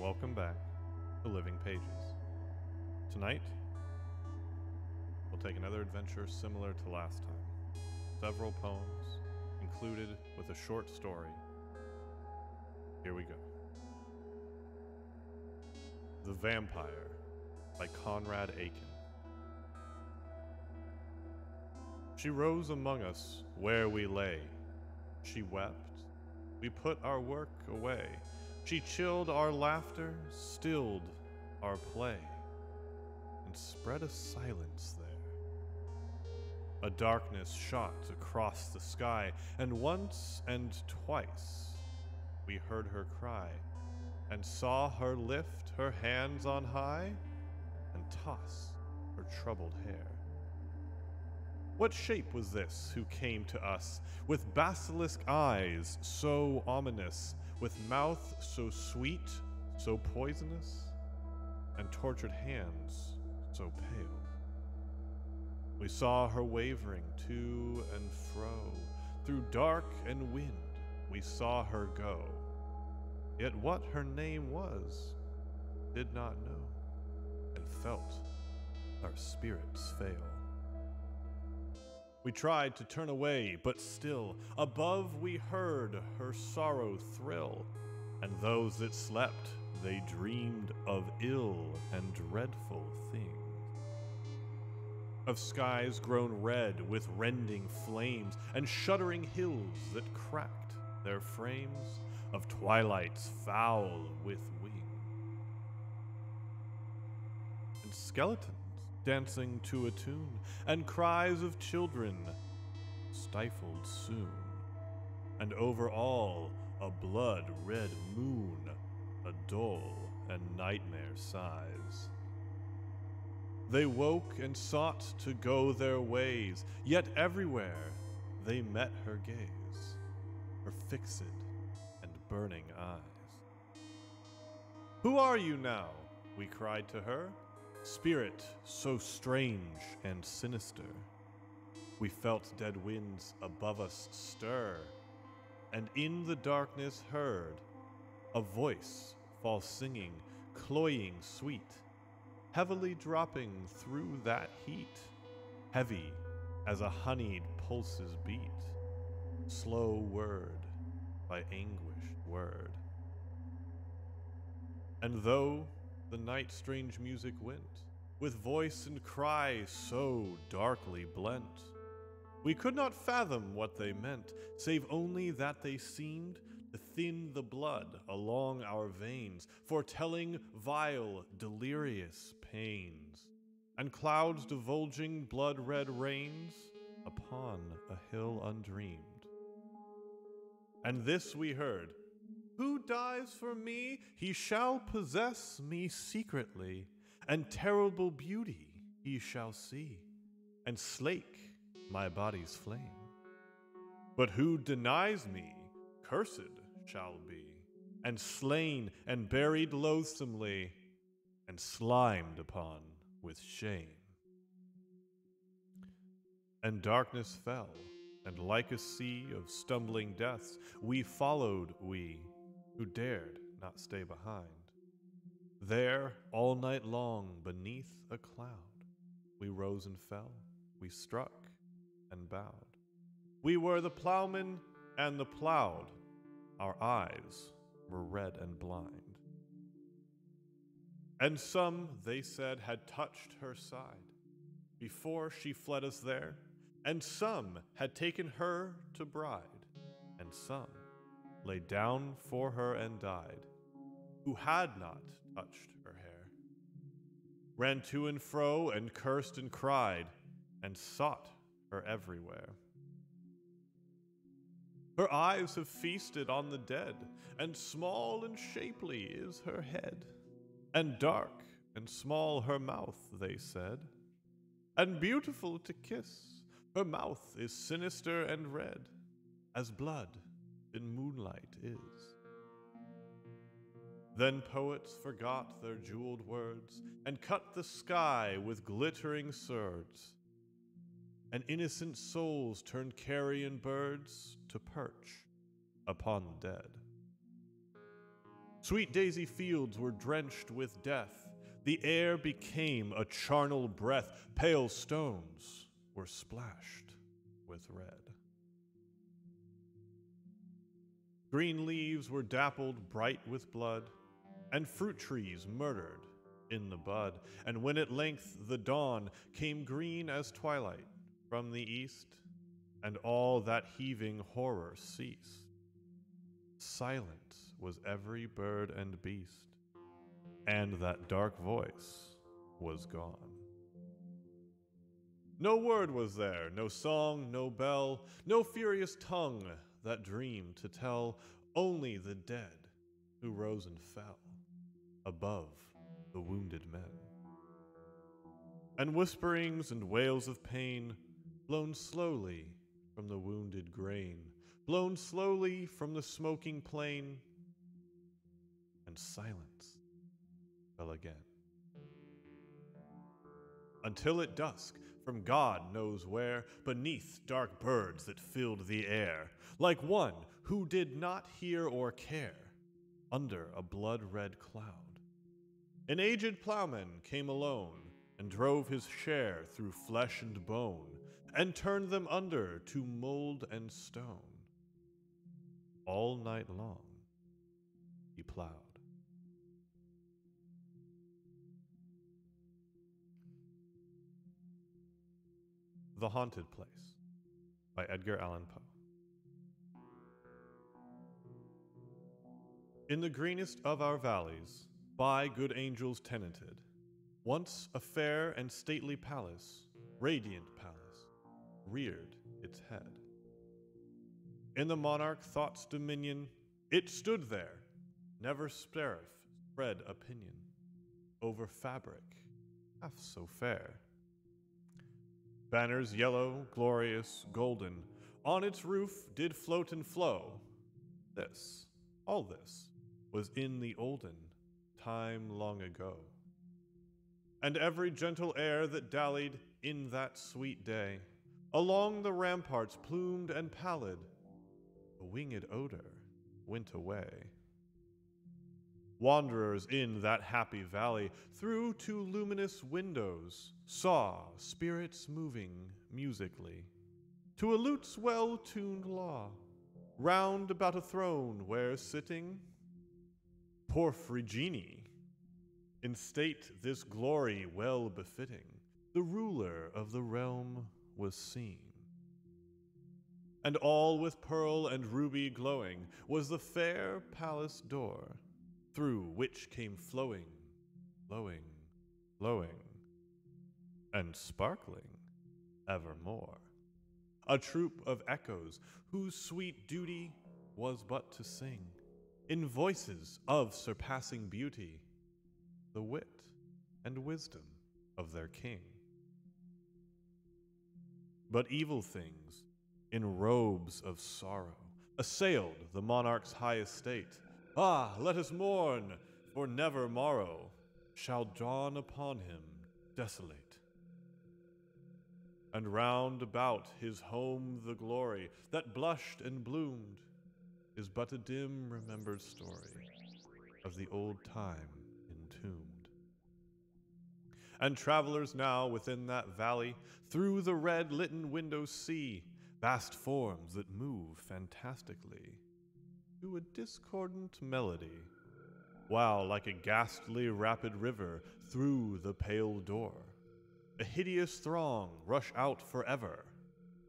Welcome back to Living Pages. Tonight, we'll take another adventure similar to last time. Several poems, included with a short story. Here we go The Vampire by Conrad Aiken. She rose among us where we lay. She wept. We put our work away. She chilled our laughter, stilled our play, and spread a silence there. A darkness shot across the sky, and once and twice we heard her cry, and saw her lift her hands on high and toss her troubled hair. What shape was this who came to us, with basilisk eyes so ominous, with mouth so sweet, so poisonous, and tortured hands so pale? We saw her wavering to and fro, through dark and wind we saw her go. Yet what her name was, did not know, and felt our spirits fail. We tried to turn away, but still, above we heard her sorrow thrill, and those that slept, they dreamed of ill and dreadful things. Of skies grown red with rending flames, and shuddering hills that cracked their frames, of twilights foul with wing, and skeletons dancing to a tune, and cries of children stifled soon, and over all a blood red moon, a dull and nightmare sighs. They woke and sought to go their ways, yet everywhere they met her gaze, her fixed and burning eyes. Who are you now? we cried to her spirit so strange and sinister. We felt dead winds above us stir, and in the darkness heard a voice fall singing, cloying sweet, heavily dropping through that heat, heavy as a honeyed pulse's beat, slow word by anguished word. And though the night strange music went, with voice and cry so darkly blent. We could not fathom what they meant, save only that they seemed to thin the blood along our veins, foretelling vile, delirious pains, and clouds divulging blood red rains upon a hill undreamed. And this we heard who dies for me, he shall possess me secretly, and terrible beauty he shall see, and slake my body's flame. But who denies me, cursed shall be, and slain and buried loathsomely, and slimed upon with shame. And darkness fell, and like a sea of stumbling deaths, we followed, we who dared not stay behind. There, all night long, beneath a cloud, we rose and fell, we struck and bowed. We were the plowmen and the plowed, our eyes were red and blind. And some, they said, had touched her side before she fled us there, and some had taken her to bride, and some lay down for her and died, who had not touched her hair, ran to and fro and cursed and cried, and sought her everywhere. Her eyes have feasted on the dead, and small and shapely is her head, and dark and small her mouth, they said, and beautiful to kiss. Her mouth is sinister and red as blood in moonlight is. Then poets forgot their jeweled words and cut the sky with glittering swords. And innocent souls turned carrion birds to perch upon the dead. Sweet daisy fields were drenched with death. The air became a charnel breath. Pale stones were splashed with red. Green leaves were dappled bright with blood, and fruit trees murdered in the bud. And when at length the dawn came green as twilight from the east, and all that heaving horror ceased, silent was every bird and beast, and that dark voice was gone. No word was there, no song, no bell, no furious tongue that dream to tell only the dead who rose and fell above the wounded men. And whisperings and wails of pain blown slowly from the wounded grain, blown slowly from the smoking plain, and silence fell again. Until at dusk, from God knows where, beneath dark birds that filled the air, like one who did not hear or care, under a blood red cloud. An aged plowman came alone and drove his share through flesh and bone, and turned them under to mold and stone. All night long he plowed. The Haunted Palace by Edgar Allan Poe. In the greenest of our valleys, by good angels tenanted, once a fair and stately palace, radiant palace, reared its head. In the monarch thought's dominion, it stood there, never seraph spread opinion over fabric half so fair. Banners yellow, glorious, golden, on its roof did float and flow. This, all this, was in the olden time long ago. And every gentle air that dallied in that sweet day, along the ramparts plumed and pallid, a winged odor went away. Wanderers in that happy valley, through two luminous windows, saw spirits moving musically. To a lute's well tuned law, round about a throne where sitting Porphyrogene, in state this glory well befitting, the ruler of the realm was seen. And all with pearl and ruby glowing was the fair palace door through which came flowing, flowing, flowing, and sparkling evermore. A troop of echoes whose sweet duty was but to sing, in voices of surpassing beauty, the wit and wisdom of their king. But evil things, in robes of sorrow, assailed the monarch's high estate Ah, let us mourn, for never morrow shall dawn upon him desolate. And round about his home the glory that blushed and bloomed is but a dim remembered story of the old time entombed. And travelers now within that valley through the red litten windows see vast forms that move fantastically to a discordant melody, while, like a ghastly rapid river through the pale door, a hideous throng rush out forever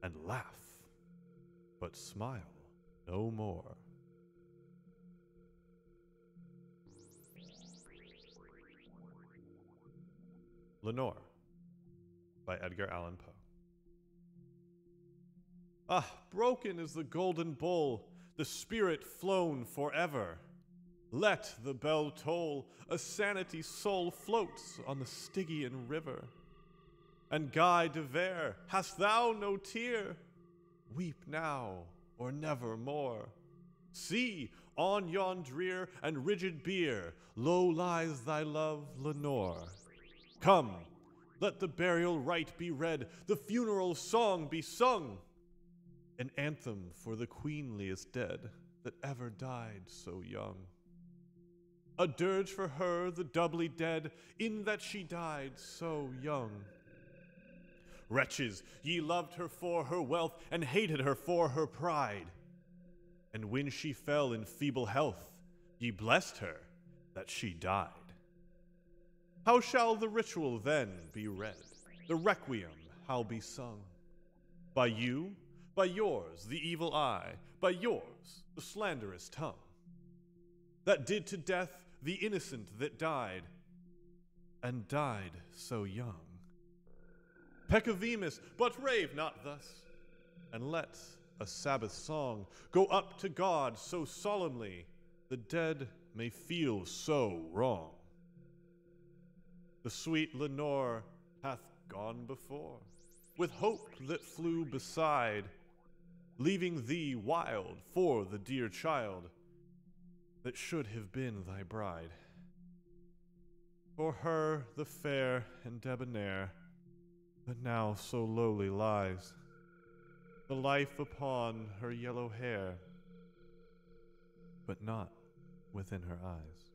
and laugh, but smile no more. Lenore by Edgar Allan Poe. Ah, broken is the golden bowl the spirit flown forever. Let the bell toll, a sanity soul floats on the Stygian river. And Guy de Vere, hast thou no tear? Weep now or never more. See, on yon drear and rigid bier, low lies thy love, Lenore. Come, let the burial rite be read, the funeral song be sung an anthem for the queenliest dead that ever died so young. a dirge for her, the doubly dead, in that she died so young. Wretches, ye loved her for her wealth, and hated her for her pride. And when she fell in feeble health, ye blessed her that she died. How shall the ritual then be read, the requiem how be sung? By you, by yours, the evil eye, by yours, the slanderous tongue, that did to death the innocent that died, and died so young. Peccavimus, but rave not thus, and let a Sabbath song go up to God so solemnly the dead may feel so wrong. The sweet Lenore hath gone before, with hope that flew beside, leaving thee wild for the dear child that should have been thy bride. For her, the fair and debonair, that now so lowly lies, the life upon her yellow hair, but not within her eyes.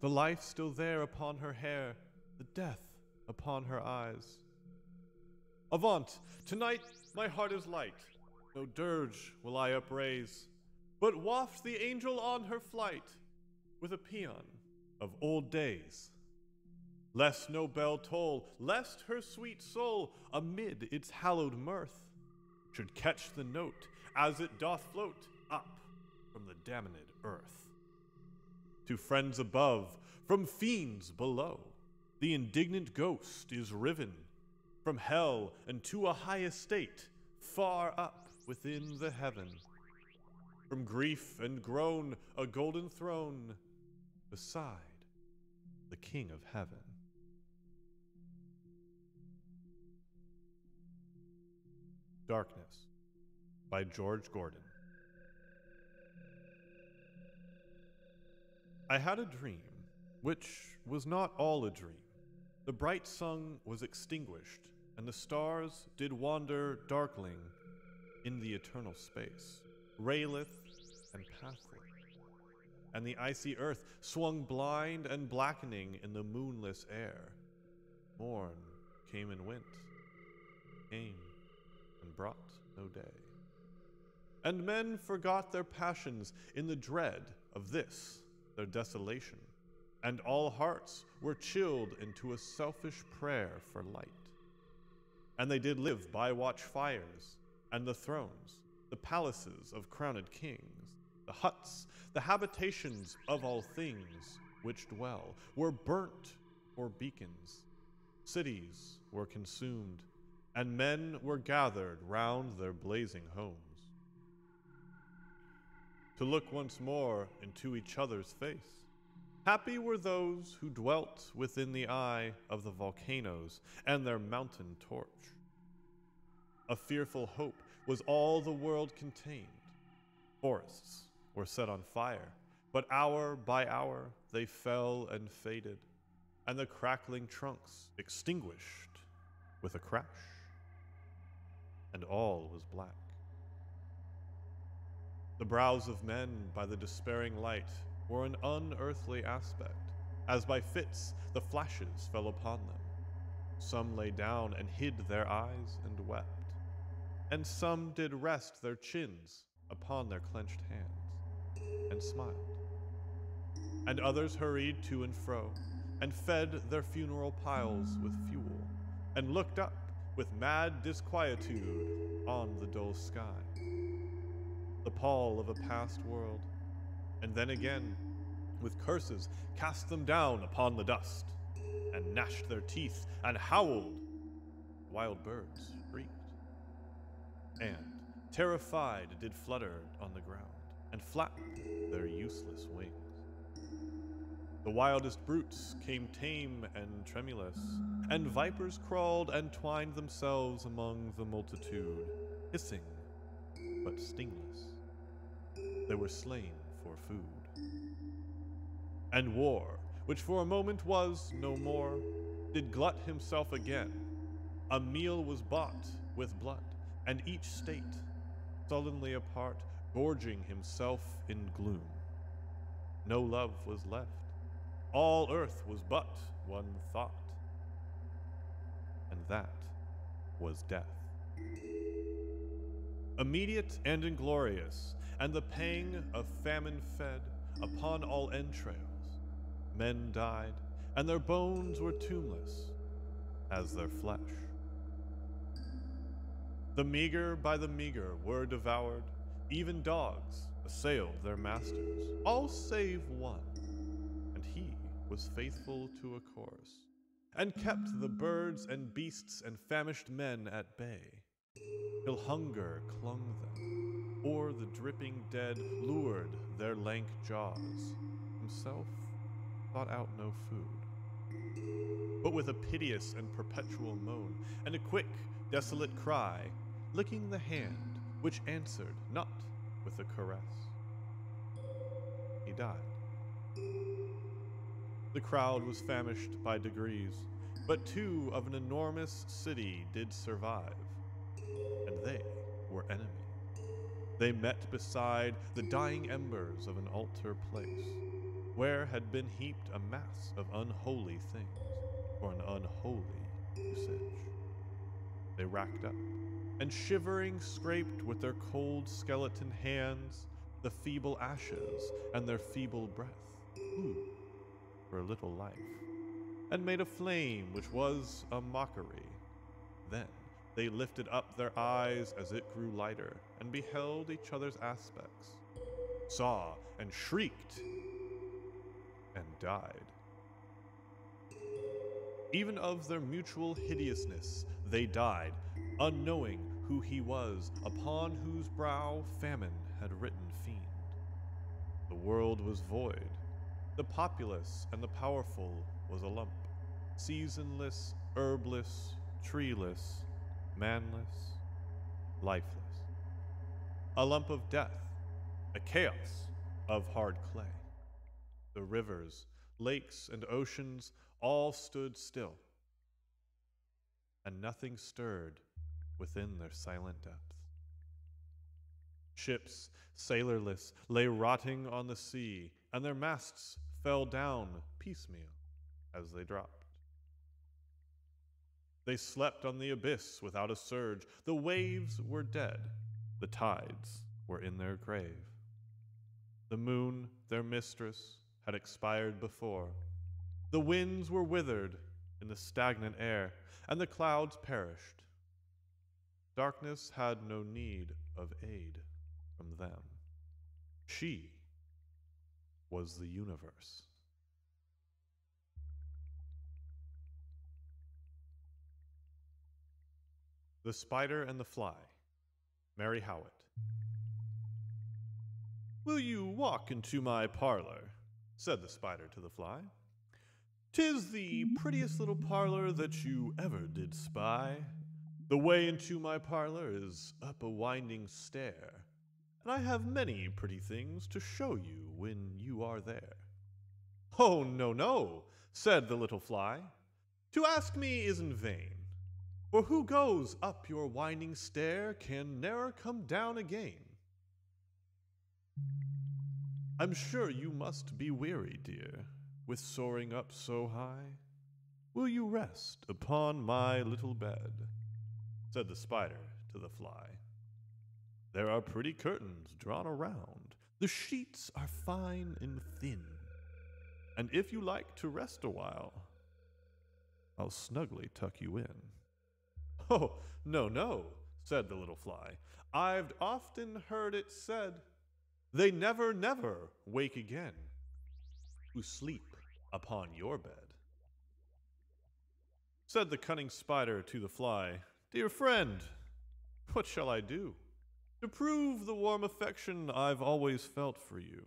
The life still there upon her hair, the death upon her eyes. Avaunt! Tonight my heart is light, no dirge will I upraise but waft the angel on her flight with a paean of old days. Lest no bell toll, lest her sweet soul, amid its hallowed mirth, should catch the note as it doth float up from the damned earth. To friends above, from fiends below, the indignant ghost is riven from hell unto a high estate far up within the heaven from grief and groan, a golden throne beside the King of heaven. Darkness by George Gordon. I had a dream, which was not all a dream. The bright sun was extinguished, and the stars did wander darkling in the eternal space. Raylith and pathway. And the icy earth swung blind and blackening in the moonless air. Morn came and went, came and brought no day. And men forgot their passions in the dread of this, their desolation, and all hearts were chilled into a selfish prayer for light. And they did live by watch fires, and the thrones, the palaces of crowned kings, the huts, the habitations of all things which dwell, were burnt for beacons. Cities were consumed, and men were gathered round their blazing homes. To look once more into each other's face. Happy were those who dwelt within the eye of the volcanoes and their mountain torch. A fearful hope was all the world contained. Forests, were set on fire, but hour by hour they fell and faded, and the crackling trunks extinguished with a crash, and all was black. The brows of men by the despairing light were an unearthly aspect, as by fits the flashes fell upon them. Some lay down and hid their eyes and wept, and some did rest their chins upon their clenched hands and smiled. And others hurried to and fro, and fed their funeral piles with fuel, and looked up with mad disquietude on the dull sky. The pall of a past world, and then again, with curses, cast them down upon the dust, and gnashed their teeth, and howled. Wild birds shrieked, and, terrified, did flutter on the ground and flattened their useless wings. The wildest brutes came tame and tremulous, and vipers crawled and twined themselves among the multitude, hissing but stingless. They were slain for food. And war, which for a moment was no more, did glut himself again. A meal was bought with blood, and each state, sullenly apart, gorging himself in gloom. no love was left. All earth was but one thought, and that was death. Immediate and inglorious, and the pang of famine fed upon all entrails. Men died, and their bones were tombless as their flesh. The meager by the meager were devoured, even dogs assailed their masters, all save one, and he was faithful to a course, and kept the birds and beasts and famished men at bay, till hunger clung them, or the dripping dead lured their lank jaws. Himself sought out no food, but with a piteous and perpetual moan, and a quick, desolate cry, licking the hand which answered not with a caress. He died. The crowd was famished by degrees, but two of an enormous city did survive, and they were enemy. They met beside the dying embers of an altar place, where had been heaped a mass of unholy things for an unholy usage. They racked up, and shivering scraped with their cold skeleton hands the feeble ashes and their feeble breath, ooh, for a little life, and made a flame which was a mockery. Then they lifted up their eyes as it grew lighter, and beheld each other's aspects, saw and shrieked, and died. Even of their mutual hideousness they died, unknowing who he was, upon whose brow famine had written fiend. The world was void. The populace and the powerful was a lump, seasonless, herbless, treeless, manless, lifeless. A lump of death, a chaos of hard clay. The rivers, lakes, and oceans all stood still, and nothing stirred within their silent depths. Ships, sailorless, lay rotting on the sea, and their masts fell down piecemeal as they dropped. They slept on the abyss without a surge. The waves were dead, the tides were in their grave. The moon, their mistress, had expired before. The winds were withered in the stagnant air, and the clouds perished. Darkness had no need of aid from them. She was the universe. The Spider and the Fly, Mary Howitt. Will you walk into my parlor? said the spider to the fly. Tis the prettiest little parlor that you ever did spy. The way into my parlor is up a winding stair, and I have many pretty things to show you when you are there. Oh, no, no, said the little fly. To ask me is in vain, for who goes up your winding stair can ne'er come down again. I'm sure you must be weary, dear, with soaring up so high. Will you rest upon my little bed? said the spider to the fly. There are pretty curtains drawn around. The sheets are fine and thin. And if you like to rest a while, I'll snugly tuck you in. Oh, no, no, said the little fly. I've often heard it said they never, never wake again who sleep upon your bed. Said the cunning spider to the fly, Dear friend, what shall I do to prove the warm affection I've always felt for you?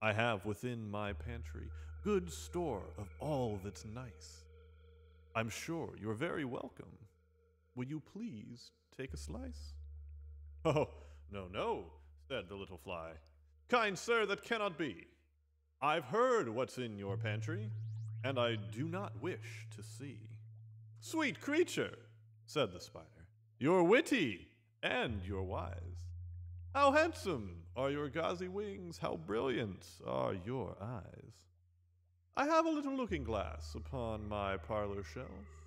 I have within my pantry good store of all that's nice. I'm sure you're very welcome. Will you please take a slice? Oh, no, no, said the little fly. Kind sir, that cannot be. I've heard what's in your pantry, and I do not wish to see. Sweet creature, said the spider, you're witty and you're wise. How handsome are your gauzy wings, how brilliant are your eyes. I have a little looking glass upon my parlor shelf.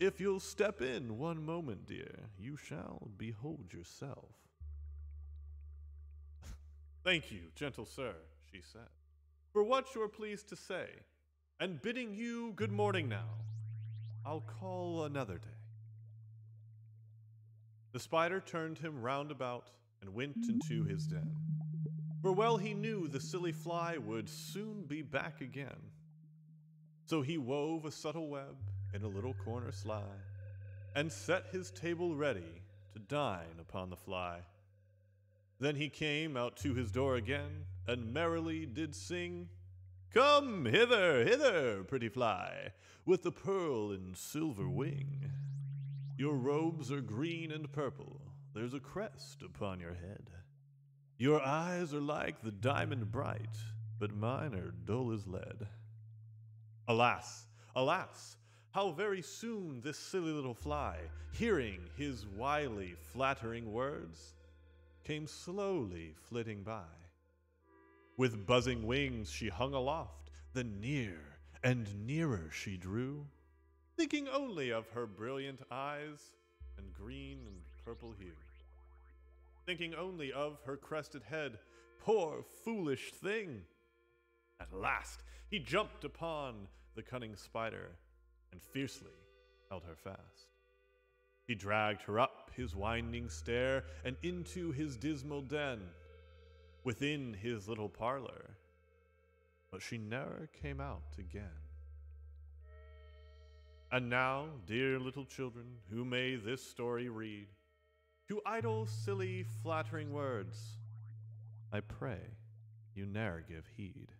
If you'll step in one moment, dear, you shall behold yourself. Thank you, gentle sir, she said, for what you're pleased to say, and bidding you good morning now. I'll call another day. The spider turned him round about and went into his den. For well he knew the silly fly would soon be back again. So he wove a subtle web in a little corner sly, and set his table ready to dine upon the fly. Then he came out to his door again, and merrily did sing, Come hither, hither, pretty fly, with the pearl and silver wing. Your robes are green and purple, there's a crest upon your head. Your eyes are like the diamond bright, but mine are dull as lead. Alas, alas, how very soon this silly little fly, hearing his wily, flattering words, came slowly flitting by. With buzzing wings she hung aloft, then near and nearer she drew, thinking only of her brilliant eyes and green and purple hue. Thinking only of her crested head, poor foolish thing! At last he jumped upon the cunning spider and fiercely held her fast. He dragged her up his winding stair and into his dismal den, within his little parlor, but she never came out again. And now, dear little children, who may this story read, to idle, silly, flattering words, I pray you ne'er give heed.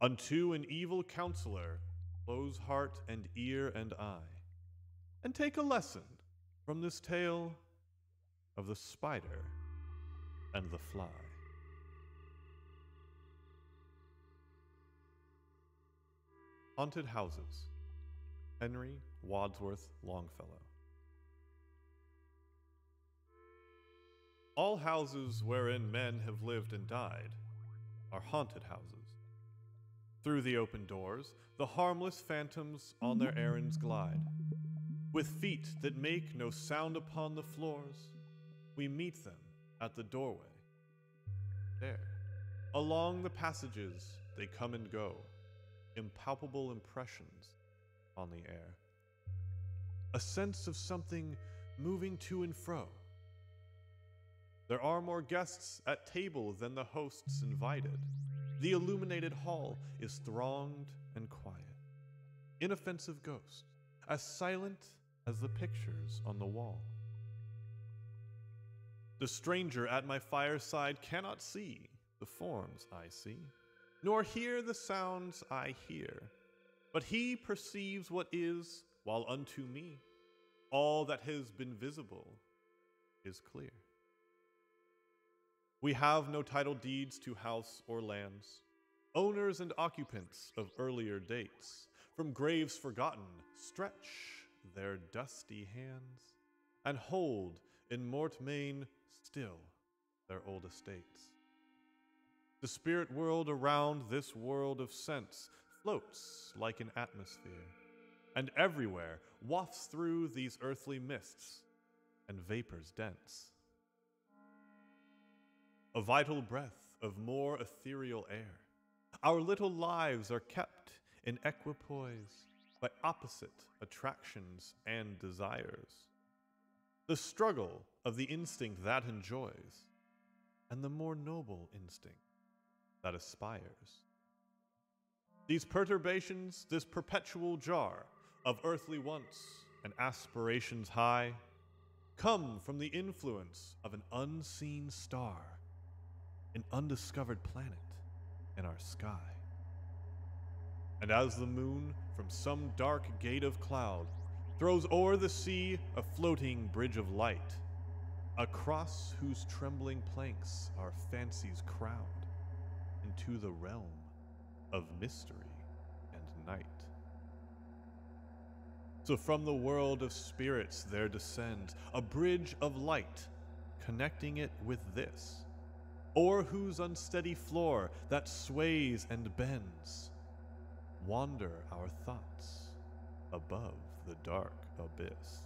Unto an evil counselor, close heart and ear and eye, and take a lesson from this tale of the spider and the fly. Haunted Houses, Henry Wadsworth Longfellow. All houses wherein men have lived and died are haunted houses. Through the open doors, the harmless phantoms on their errands glide. With feet that make no sound upon the floors, we meet them at the doorway. There, along the passages, they come and go, impalpable impressions on the air. A sense of something moving to and fro. There are more guests at table than the hosts invited. The illuminated hall is thronged and quiet. Inoffensive ghosts, as silent as the pictures on the wall. The stranger at my fireside cannot see the forms I see, nor hear the sounds I hear, but he perceives what is, while unto me all that has been visible is clear. We have no title deeds to house or lands, owners and occupants of earlier dates, from graves forgotten, stretch their dusty hands and hold in Mortmain still their old estates. The spirit world around this world of sense floats like an atmosphere, and everywhere wafts through these earthly mists and vapors dense a vital breath of more ethereal air. Our little lives are kept in equipoise by opposite attractions and desires. The struggle of the instinct that enjoys, and the more noble instinct that aspires. These perturbations, this perpetual jar of earthly wants and aspirations high, come from the influence of an unseen star an undiscovered planet in our sky. And as the moon, from some dark gate of cloud, throws o'er the sea a floating bridge of light, across whose trembling planks our fancies crowd into the realm of mystery and night. So from the world of spirits there descends a bridge of light connecting it with this? O'er whose unsteady floor that sways and bends, wander our thoughts above the dark abyss.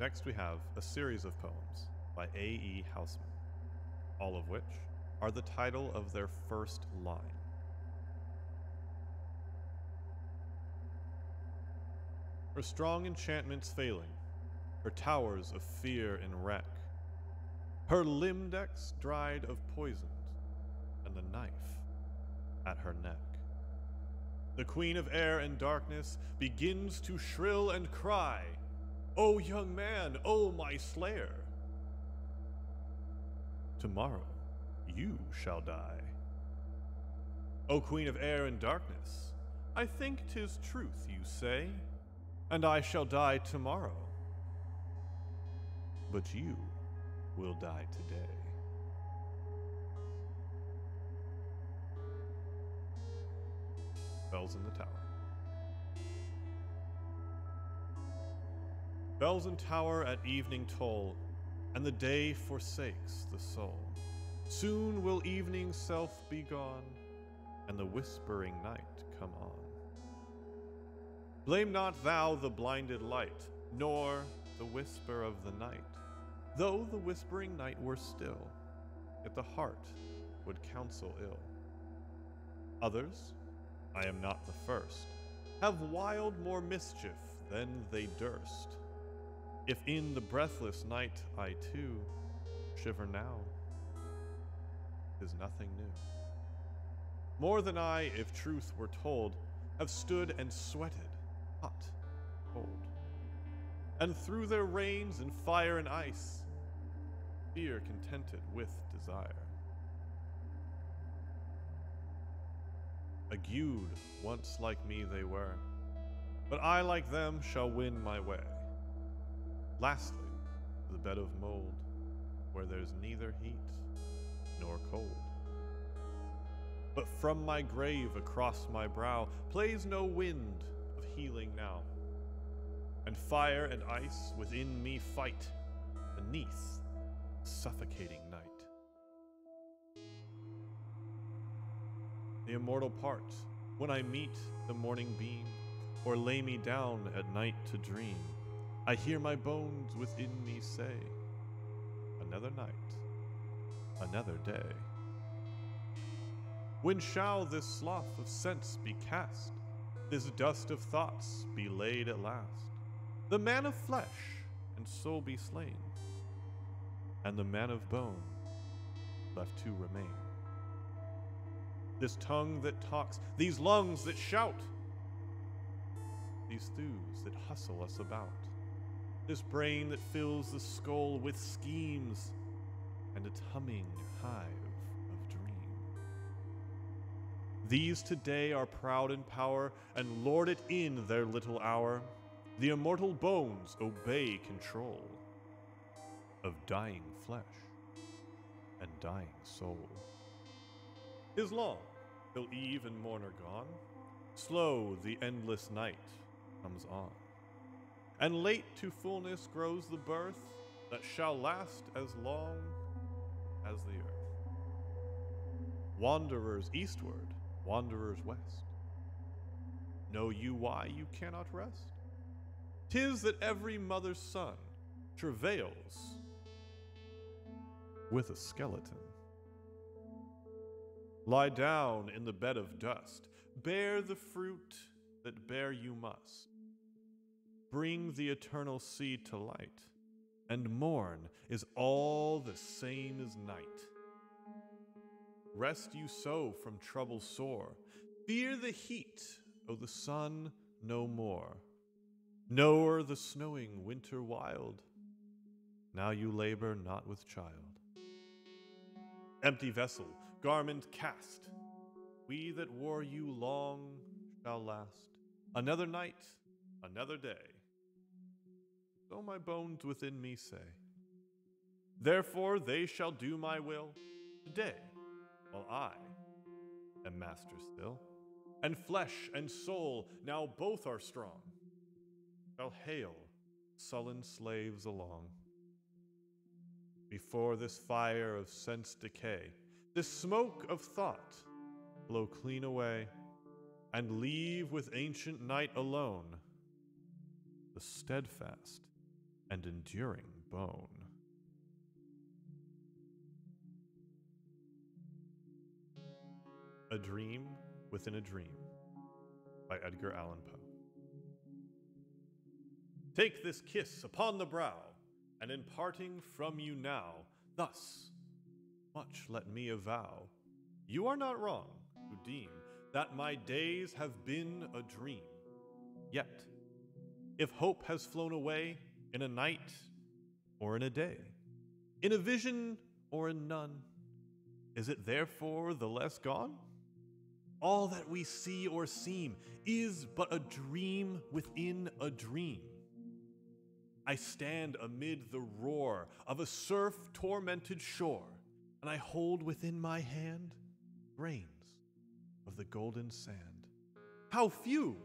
Next, we have a series of poems by A.E. Housman, all of which are the title of their first line. Her strong enchantments failing, her towers of fear and wreck, her limbecks dried of poisons, and the knife at her neck. The queen of air and darkness begins to shrill and cry, O young man, O my slayer! Tomorrow you shall die. O queen of air and darkness, I think 'tis truth you say, and I shall die tomorrow. But you will die today. Bells in the Tower. Bells in tower at evening toll, and the day forsakes the soul. Soon will evening self be gone, and the whispering night come on. Blame not thou the blinded light, nor the whisper of the night. Though the whispering night were still, yet the heart would counsel ill. Others, I am not the first, have wild more mischief than they durst. If in the breathless night I too shiver now, is nothing new. More than I, if truth were told, have stood and sweated, hot, cold. And through their rains and fire and ice, fear contented with desire. Agued, once like me they were, but I like them shall win my way. Lastly, the bed of mold, where there's neither heat nor cold. But from my grave across my brow plays no wind healing now, and fire and ice within me fight beneath suffocating night. The immortal part when I meet the morning beam, or lay me down at night to dream. I hear my bones within me say, Another night another day. When shall this slough of sense be cast, this dust of thoughts be laid at last? The man of flesh and soul be slain, and the man of bone left to remain. This tongue that talks, these lungs that shout, these thews that hustle us about, this brain that fills the skull with schemes and its humming hive These today are proud in power and lord it in their little hour. The immortal bones obey control of dying flesh and dying soul. Is long till eve and morn are gone, slow the endless night comes on, and late to fullness grows the birth that shall last as long as the earth. Wanderers eastward, wanderers west. Know you why you cannot rest? Tis that every mother's son travails with a skeleton. Lie down in the bed of dust, bear the fruit that bear you must. Bring the eternal seed to light and morn is all the same as night. Rest you so from trouble sore, fear the heat o' the sun no more, nor the snowing winter wild. Now you labor not with child. Empty vessel, garment cast, we that wore you long shall last. Another night, another day so my bones within me say. Therefore they shall do my will today, while I am master still. and flesh and soul now both are strong, shall hail sullen slaves along. Before this fire of sense decay, this smoke of thought blow clean away, and leave with ancient night alone the steadfast and enduring bone. A Dream Within a Dream by Edgar Allan Poe. Take this kiss upon the brow, and in parting from you now, thus much let me avow. You are not wrong who deem that my days have been a dream. Yet, if hope has flown away in a night or in a day, in a vision or in none, is it therefore the less gone? All that we see or seem is but a dream within a dream. I stand amid the roar of a surf tormented shore, and I hold within my hand grains of the golden sand. How few,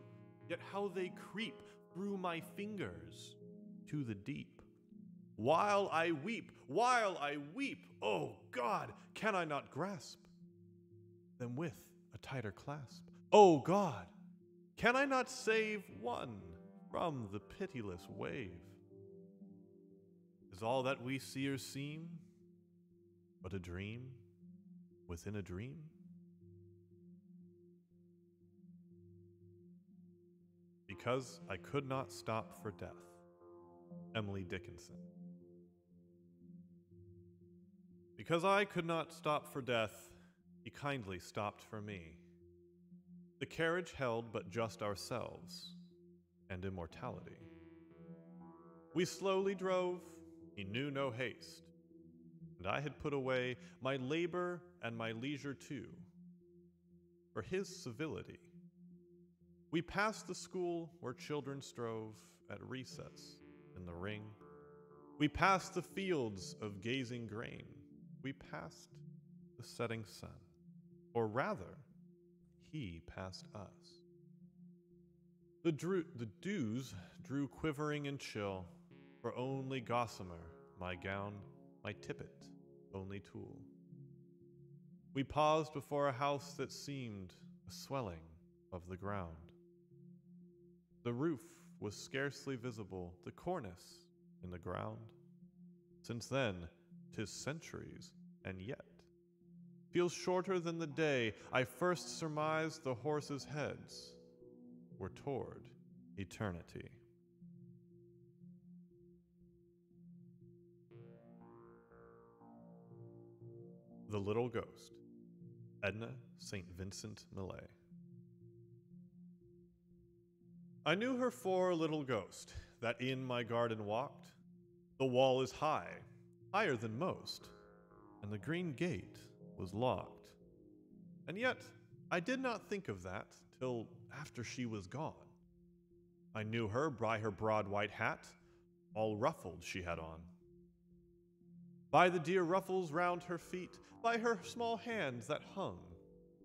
yet how they creep through my fingers to the deep. While I weep, while I weep, oh God, can I not grasp them with tighter clasp? Oh God, can I not save one from the pitiless wave? Is all that we see or seem but a dream within a dream? Because I could not stop for death. Emily Dickinson. Because I could not stop for death, he kindly stopped for me. The carriage held but just ourselves and immortality. We slowly drove, he knew no haste, and I had put away my labor and my leisure too, for his civility. We passed the school where children strove at recess in the ring. We passed the fields of gazing grain. We passed the setting sun, or rather, he passed us. The, drew, the dews drew quivering and chill, for only gossamer, my gown, my tippet, only tulle. We paused before a house that seemed a swelling of the ground. The roof was scarcely visible, the cornice in the ground. Since then, 'tis centuries, and yet feels shorter than the day I first surmised the horses' heads were toward eternity. The Little Ghost, Edna St. Vincent Millay. I knew her for a little ghost that in my garden walked. The wall is high, higher than most, and the green gate was locked. And yet, I did not think of that till after she was gone. I knew her by her broad white hat, all ruffled she had on. By the dear ruffles round her feet, by her small hands that hung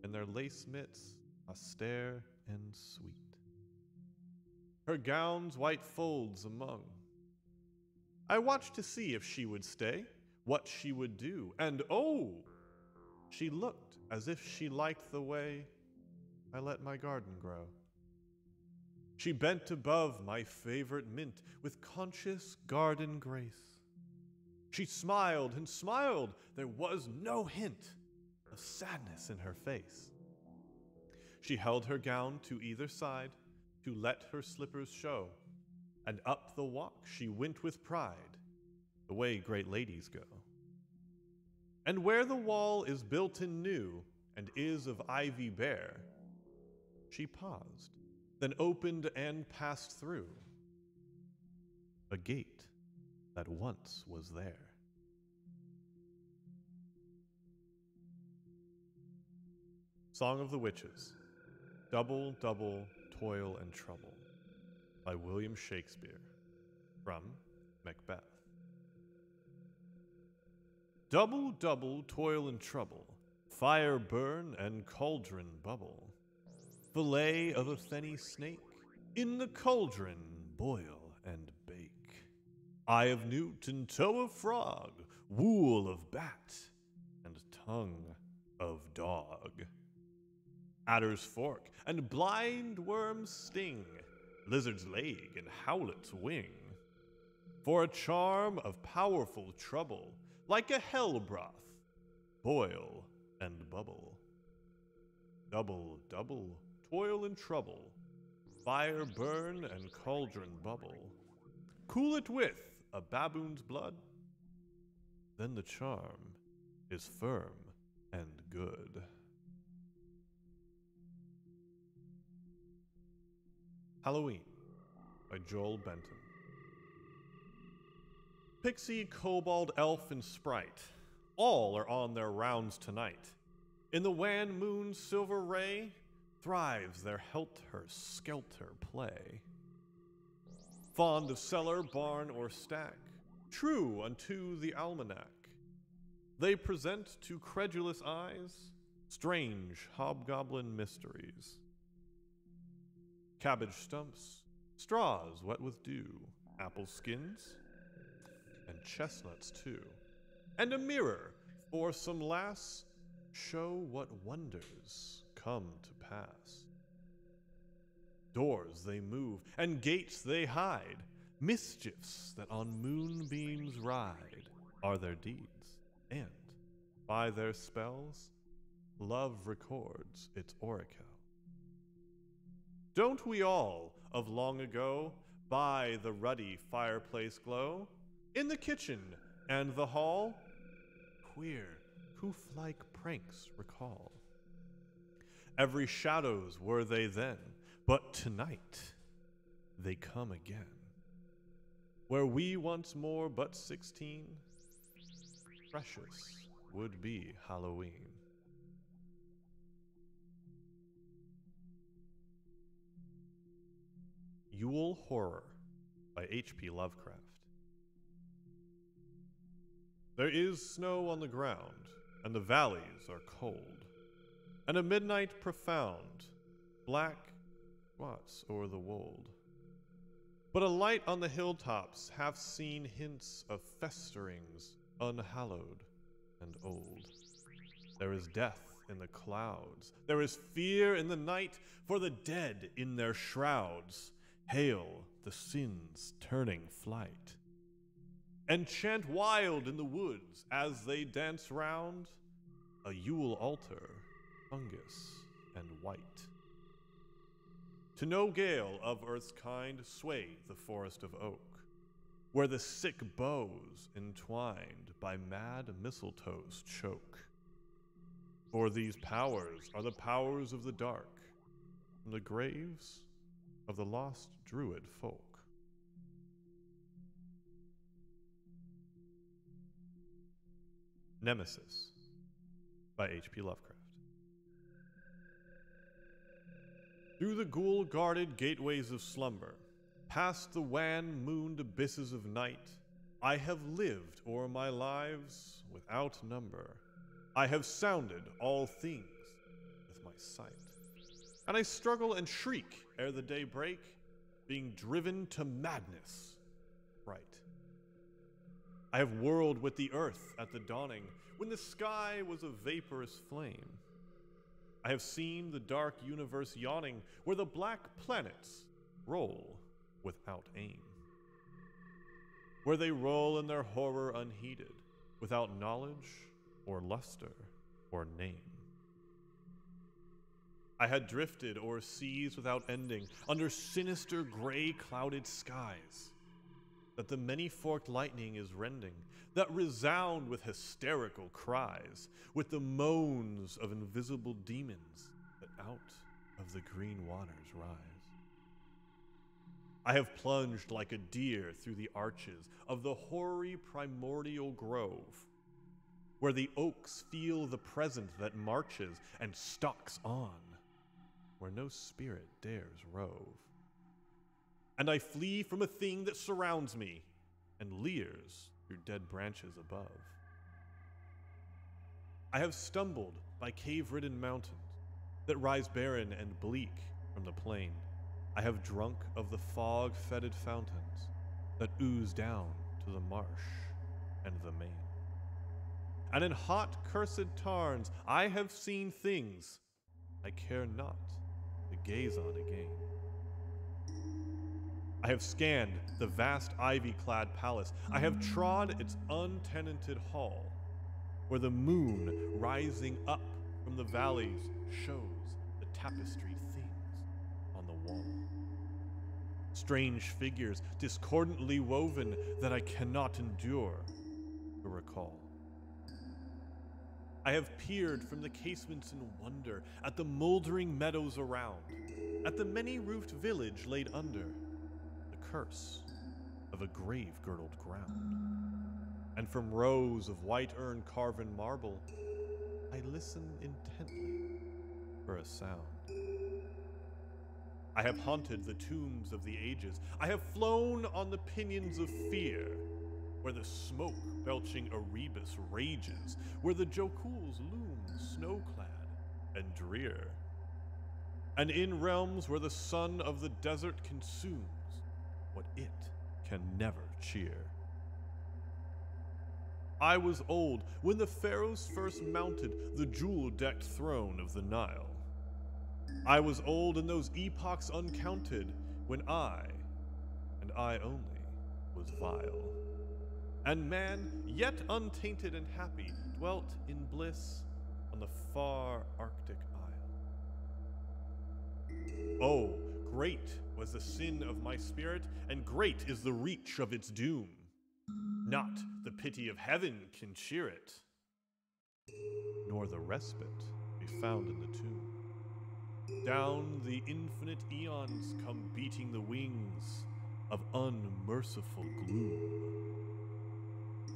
in their lace mitts, austere and sweet her gown's white folds among. I watched to see if she would stay, what she would do, and oh, she looked as if she liked the way I let my garden grow. She bent above my favorite mint with conscious garden grace. She smiled and smiled, there was no hint of sadness in her face. She held her gown to either side, to let her slippers show, and up the walk she went with pride, the way great ladies go. And where the wall is built in new, and is of ivy bare, she paused, then opened and passed through a gate that once was there. Song of the Witches Double, double, Toil and Trouble by William Shakespeare from Macbeth. Double, double, toil and trouble, fire burn and cauldron bubble. fillet of a fenny snake, in the cauldron boil and bake. Eye of newt and toe of frog, wool of bat, and tongue of dog. Adder's fork and blind worm's sting, lizard's leg and howlet's wing. For a charm of powerful trouble, like a hell broth, boil and bubble. Double, double, toil and trouble, fire burn and cauldron bubble. Cool it with a baboon's blood, then the charm is firm and good. Halloween by Joel Benton. Pixie, kobold, elf, and sprite, all are on their rounds tonight. In the wan moon's silver ray thrives their helter skelter play. Fond of cellar, barn, or stack, true unto the almanac, they present to credulous eyes strange hobgoblin mysteries. Cabbage stumps, straws wet with dew, apple skins, and chestnuts too. And a mirror for some lass show what wonders come to pass. Doors they move, and gates they hide. Mischiefs that on moonbeams ride are their deeds, and by their spells, love records its oracle. Don't we all, of long ago, by the ruddy fireplace glow, in the kitchen and the hall, queer, hoof like pranks recall? Every shadows were they then, but tonight they come again. Where we once more but sixteen, precious would be Halloween. Yule Horror by H.P. Lovecraft. There is snow on the ground, and the valleys are cold, and a midnight profound, black spots o'er the wold. But a light on the hilltops hath seen hints of festerings unhallowed and old. There is death in the clouds, there is fear in the night for the dead in their shrouds hail the sins turning flight, and chant wild in the woods as they dance round a Yule altar, fungus and white. To no gale of earth's kind sway the forest of oak, where the sick boughs entwined by mad mistletoes choke. For these powers are the powers of the dark, from the graves of the lost druid folk. Nemesis by H.P. Lovecraft. Through the ghoul guarded gateways of slumber, past the wan mooned abysses of night, I have lived o'er my lives without number. I have sounded all things with my sight. And I struggle and shriek ere the day break, being driven to madness. I have whirled with the earth at the dawning, when the sky was a vaporous flame. I have seen the dark universe yawning, where the black planets roll without aim. Where they roll in their horror unheeded, without knowledge or luster or name. I had drifted o'er seas without ending, under sinister gray clouded skies, that the many forked lightning is rending, that resound with hysterical cries, with the moans of invisible demons that out of the green waters rise. I have plunged like a deer through the arches of the hoary primordial grove, where the oaks feel the present that marches and stalks on where no spirit dares rove. And I flee from a thing that surrounds me and leers through dead branches above. I have stumbled by cave ridden mountains that rise barren and bleak from the plain. I have drunk of the fog fetid fountains that ooze down to the marsh and the main. And in hot, cursed tarns I have seen things I care not to gaze on again. I have scanned the vast ivy clad palace. I have trod its untenanted hall, where the moon rising up from the valleys shows the tapestried things on the wall. Strange figures discordantly woven that I cannot endure to recall. I have peered from the casements in wonder at the moldering meadows around, at the many roofed village laid under curse of a grave girdled ground. And from rows of white urn carven marble, I listen intently for a sound. I have haunted the tombs of the ages. I have flown on the pinions of fear, where the smoke belching Erebus rages, where the Jokulls loom snow clad and drear, and in realms where the sun of the desert consumes what it can never cheer. I was old when the pharaohs first mounted the jewel decked throne of the Nile. I was old in those epochs uncounted when I, and I only, was vile. And man, yet untainted and happy, dwelt in bliss on the far Arctic isle. Oh, great was the sin of my spirit, and great is the reach of its doom. Not the pity of heaven can cheer it, nor the respite be found in the tomb. Down the infinite eons come beating the wings of unmerciful gloom.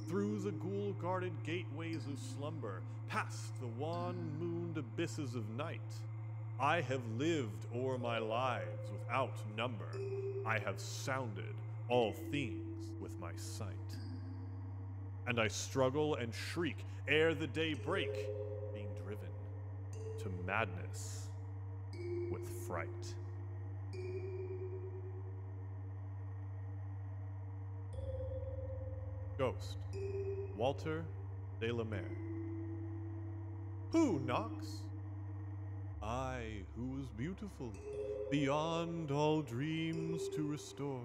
Through the ghoul guarded gateways of slumber, past the wan mooned abysses of night, I have lived o'er my lives without number. I have sounded all things with my sight. And I struggle and shriek ere the day break, being driven to madness with fright. Ghost, Walter de la Mare. Who knocks? I, who was beautiful, beyond all dreams to restore.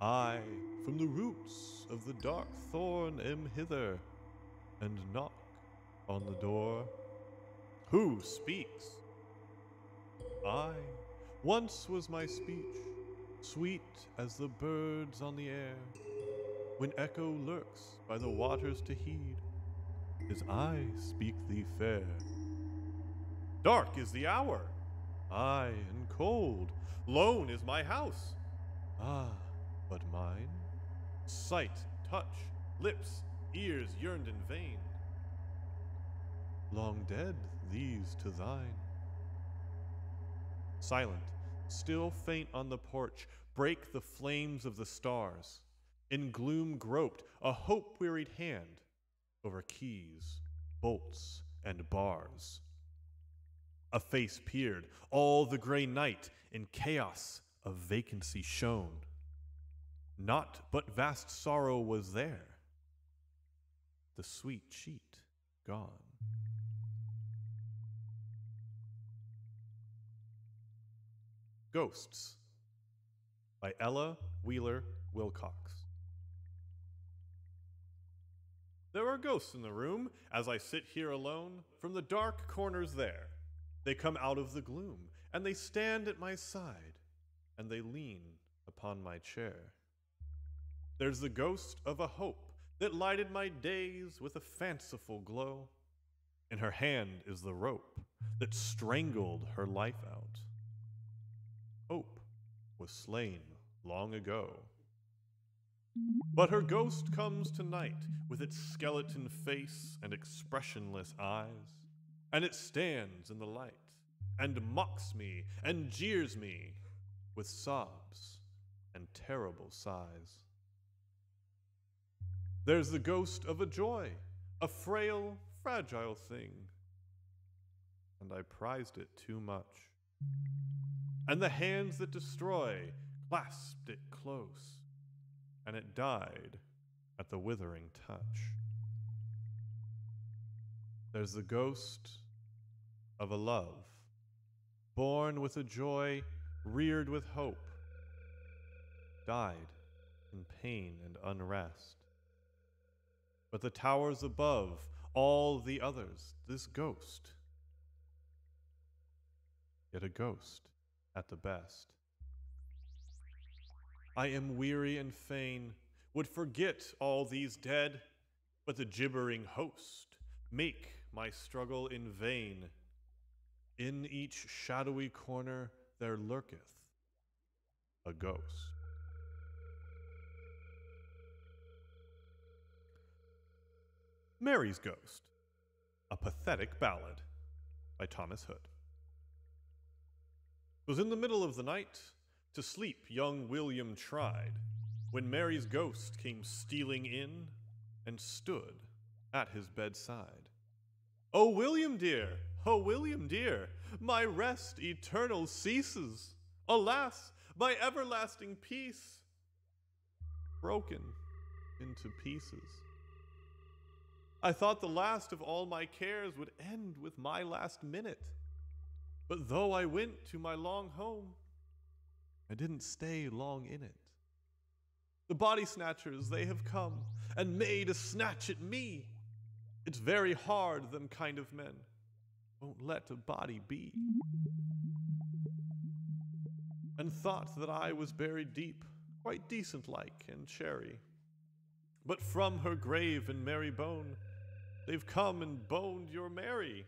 I, from the roots of the dark thorn, am hither, and knock on the door. Who speaks? I once was my speech, sweet as the birds on the air. When echo lurks by the waters to heed, his I speak thee fair. Dark is the hour, aye, and cold, lone is my house. Ah, but mine? Sight, touch, lips, ears yearned in vain. Long dead these to thine. Silent, still faint on the porch, break the flames of the stars. In gloom groped a hope wearied hand over keys, bolts, and bars. A face peered, all the gray night in chaos of vacancy shone. Not but vast sorrow was there, the sweet sheet gone. Ghosts by Ella Wheeler Wilcox. There are ghosts in the room as I sit here alone from the dark corners there. They come out of the gloom and they stand at my side and they lean upon my chair. There's the ghost of a hope that lighted my days with a fanciful glow. In her hand is the rope that strangled her life out. Hope was slain long ago. But her ghost comes tonight with its skeleton face and expressionless eyes, and it stands in the light and mocks me and jeers me with sobs and terrible sighs. There's the ghost of a joy, a frail, fragile thing. and I prized it too much. And the hands that destroy clasped it close, and it died at the withering touch. There's the ghost of a love, born with a joy, reared with hope, died in pain and unrest. But the towers above, all the others, this ghost, yet a ghost at the best. I am weary and fain, would forget all these dead, but the gibbering host make my struggle in vain. In each shadowy corner there lurketh a ghost. Mary's Ghost, a pathetic ballad by Thomas Hood. It Was in the middle of the night, to sleep young William tried, when Mary's ghost came stealing in and stood at his bedside. Oh, William dear, oh, William dear, my rest eternal ceases. Alas, my everlasting peace broken into pieces. I thought the last of all my cares would end with my last minute. But though I went to my long home, I didn't stay long in it. The body snatchers, they have come and made a snatch at me. It's very hard, them kind of men won't let a body be. And thought that I was buried deep, quite decent like and cherry. But from her grave in Marybone, they've come and boned your Mary.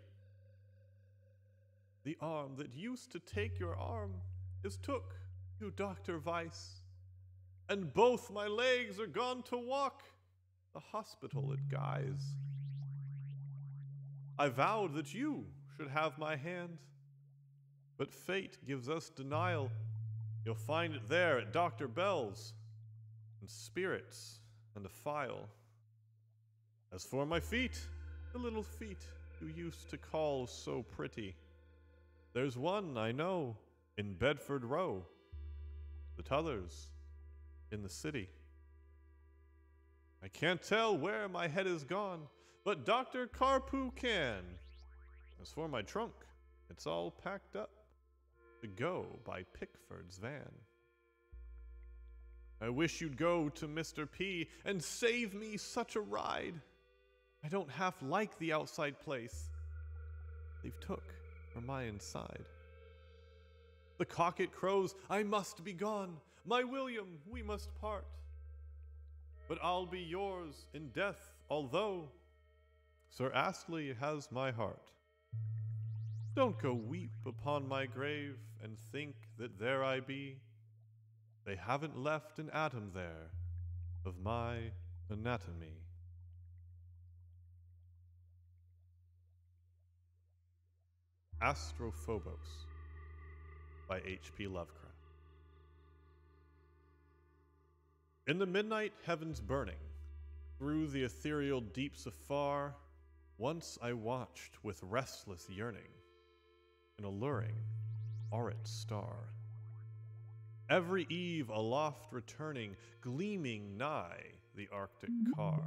The arm that used to take your arm is took, you Dr. Vyse. And both my legs are gone to walk the hospital at Guy's. I vowed that you should have my hand, but fate gives us denial. You'll find it there at Dr. Bell's, and spirits and a file. As for my feet, the little feet you used to call so pretty, there's one, I know, in Bedford Row, the t'others in the city. I can't tell where my head is gone, but Dr. Carpue can. As for my trunk, it's all packed up to go by Pickford's van. I wish you'd go to Mr. P and save me such a ride. I don't half like the outside place they've took or my inside. The cock it crows, I must be gone. My William, we must part. But I'll be yours in death, although Sir Astley has my heart. Don't go weep upon my grave and think that there I be. They haven't left an atom there of my anatomy. Astrophobos by H.P. Lovecraft. In the midnight heavens burning, through the ethereal deeps afar, once I watched with restless yearning an alluring aureate star. Every eve aloft returning, gleaming nigh the Arctic car.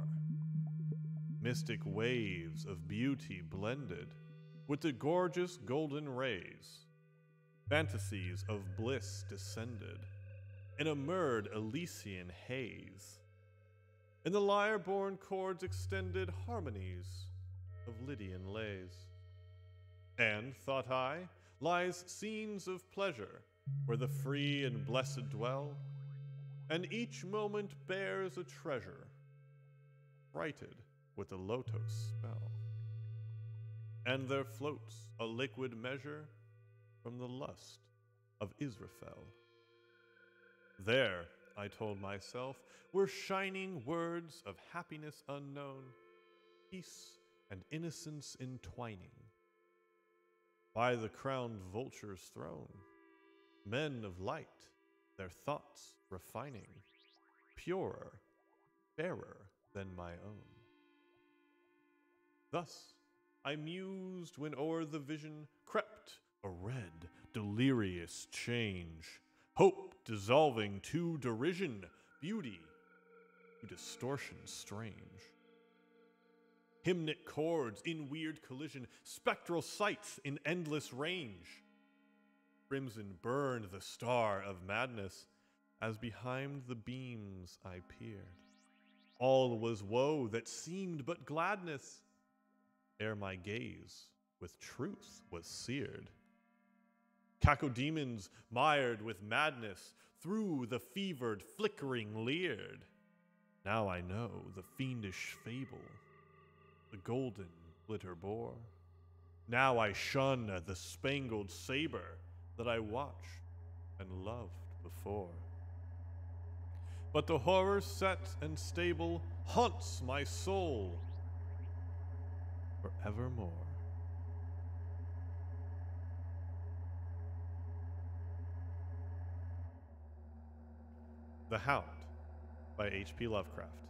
Mystic waves of beauty blended with the gorgeous golden rays. Fantasies of bliss descended in a mirrored Elysian haze. In the lyre born chords extended harmonies of Lydian lays. And, thought I, lies scenes of pleasure where the free and blessed dwell, and each moment bears a treasure, frighted with the lotos spell and there floats a liquid measure from the lust of Israfel. There, I told myself, were shining words of happiness unknown, peace and innocence entwining. By the crowned vulture's throne, men of light, their thoughts refining, purer, fairer than my own. Thus I mused when o'er the vision crept a red, delirious change. Hope dissolving to derision, beauty to distortion strange. Hymnic chords in weird collision, spectral sights in endless range. Crimson burned the star of madness as behind the beams I peered. All was woe that seemed but gladness, ere my gaze with truth was seared. Cacodemons, mired with madness, through the fevered, flickering leered. Now I know the fiendish fable the golden glitter bore. Now I shun the spangled saber that I watched and loved before. But the horror set and stable haunts my soul forevermore. The Hound by H.P. Lovecraft.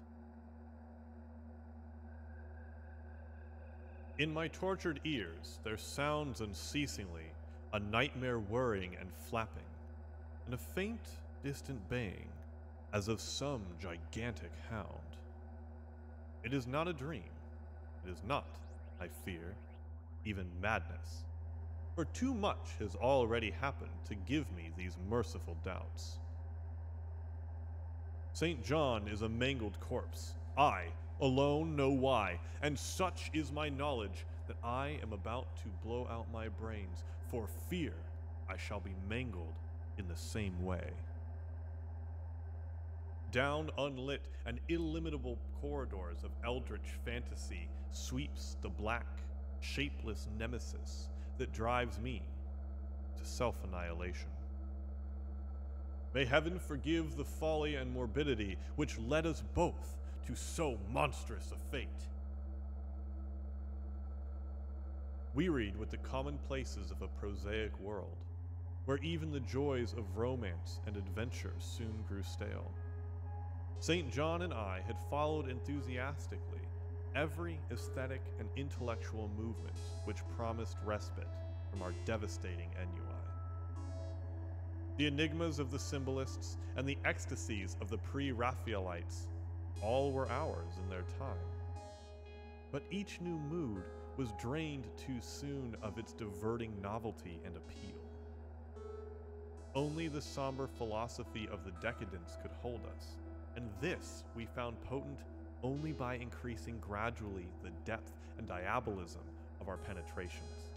In my tortured ears there sounds unceasingly a nightmare whirring and flapping, and a faint, distant baying, as of some gigantic hound. It is not a dream. It is not, I fear, even madness. For too much has already happened to give me these merciful doubts. St. John is a mangled corpse. I, alone know why, and such is my knowledge that I am about to blow out my brains, for fear I shall be mangled in the same way. Down unlit and illimitable corridors of eldritch fantasy sweeps the black, shapeless nemesis that drives me to self annihilation. May heaven forgive the folly and morbidity which led us both to so monstrous a fate. Wearied with the commonplaces of a prosaic world, where even the joys of romance and adventure soon grew stale. St. John and I had followed enthusiastically every aesthetic and intellectual movement which promised respite from our devastating ennui. The enigmas of the symbolists and the ecstasies of the pre Raphaelites all were ours in their time. But each new mood was drained too soon of its diverting novelty and appeal. Only the somber philosophy of the decadence could hold us, and this we found potent only by increasing gradually the depth and diabolism of our penetrations.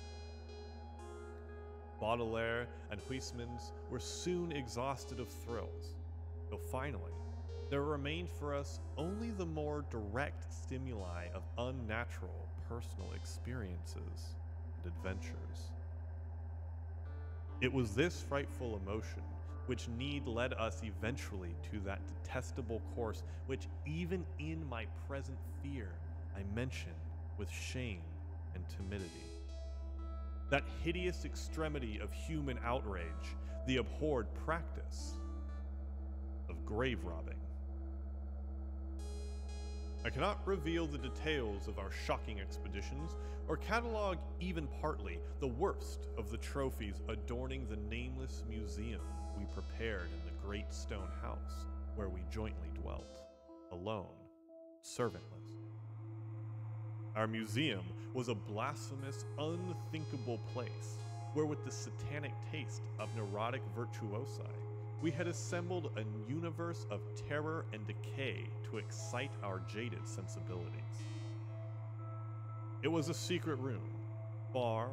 Baudelaire and Huysmans were soon exhausted of thrills, though finally, there remained for us only the more direct stimuli of unnatural personal experiences and adventures. It was this frightful emotion which need led us eventually to that detestable course which, even in my present fear, I mention with shame and timidity. That hideous extremity of human outrage, the abhorred practice of grave robbing. I cannot reveal the details of our shocking expeditions, or catalog even partly the worst of the trophies adorning the nameless museum we prepared in the great stone house where we jointly dwelt, alone, servantless. Our museum was a blasphemous, unthinkable place where, with the satanic taste of neurotic virtuosi, we had assembled a universe of terror and decay to excite our jaded sensibilities. It was a secret room, far,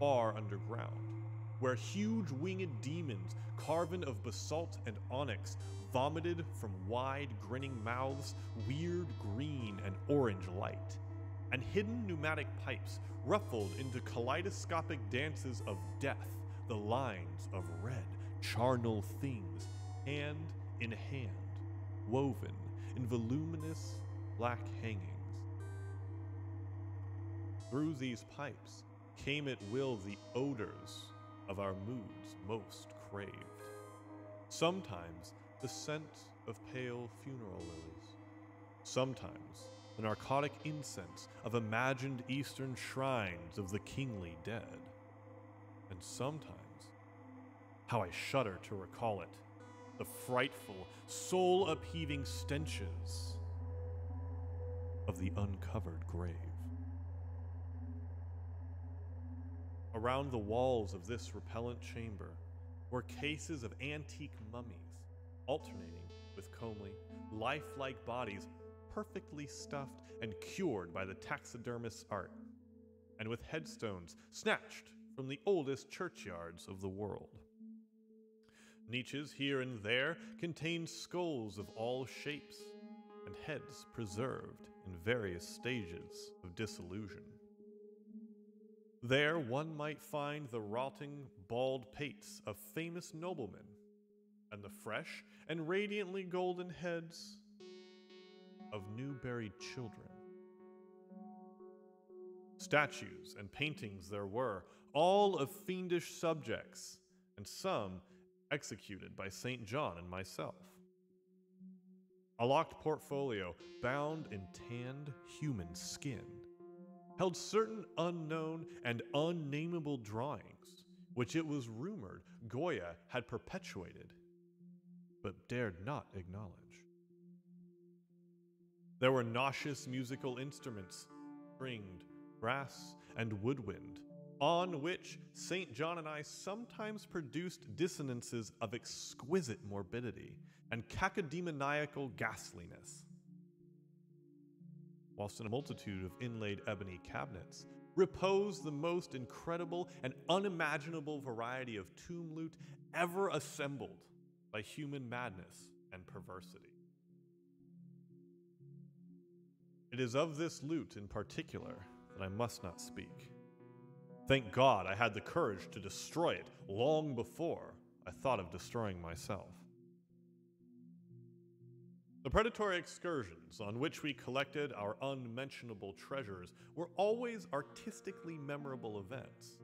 far underground, where huge winged demons, carven of basalt and onyx, vomited from wide, grinning mouths weird green and orange light, and hidden pneumatic pipes ruffled into kaleidoscopic dances of death the lines of red charnel things, hand in hand, woven in voluminous black hangings. Through these pipes came at will the odors of our moods most craved. Sometimes the scent of pale funeral lilies, sometimes the narcotic incense of imagined eastern shrines of the kingly dead. And sometimes, how I shudder to recall it, the frightful, soul upheaving stenches of the uncovered grave. Around the walls of this repellent chamber were cases of antique mummies, alternating with comely, lifelike bodies perfectly stuffed and cured by the taxidermist's art, and with headstones snatched from the oldest churchyards of the world. Niches here and there contained skulls of all shapes and heads preserved in various stages of dissolution. There one might find the rotting, bald pates of famous noblemen, and the fresh and radiantly golden heads of new buried children. Statues and paintings there were, all of fiendish subjects, and some executed by St. John and myself. A locked portfolio, bound in tanned human skin, held certain unknown and unnameable drawings, which it was rumored Goya had perpetuated, but dared not acknowledge. There were nauseous musical instruments, stringed, brass, and woodwind, on which St. John and I sometimes produced dissonances of exquisite morbidity and cacodemoniacal ghastliness. Whilst in a multitude of inlaid ebony cabinets reposed the most incredible and unimaginable variety of tomb loot ever assembled by human madness and perversity. It is of this loot in particular that I must not speak. Thank God I had the courage to destroy it long before I thought of destroying myself. The predatory excursions on which we collected our unmentionable treasures were always artistically memorable events.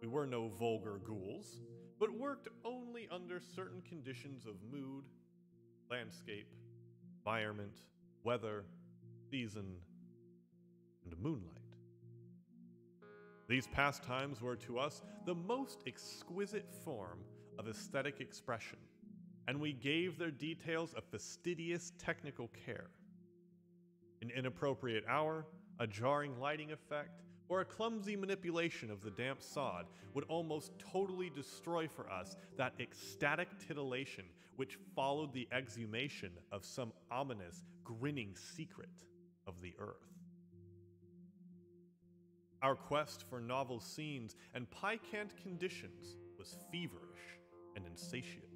We were no vulgar ghouls, but worked only under certain conditions of mood, landscape, environment, weather, season, and moonlight. These pastimes were to us the most exquisite form of aesthetic expression, and we gave their details a fastidious technical care. An inappropriate hour, a jarring lighting effect, or a clumsy manipulation of the damp sod would almost totally destroy for us that ecstatic titillation which followed the exhumation of some ominous, grinning secret of the earth. Our quest for novel scenes and piquant conditions was feverish and insatiate.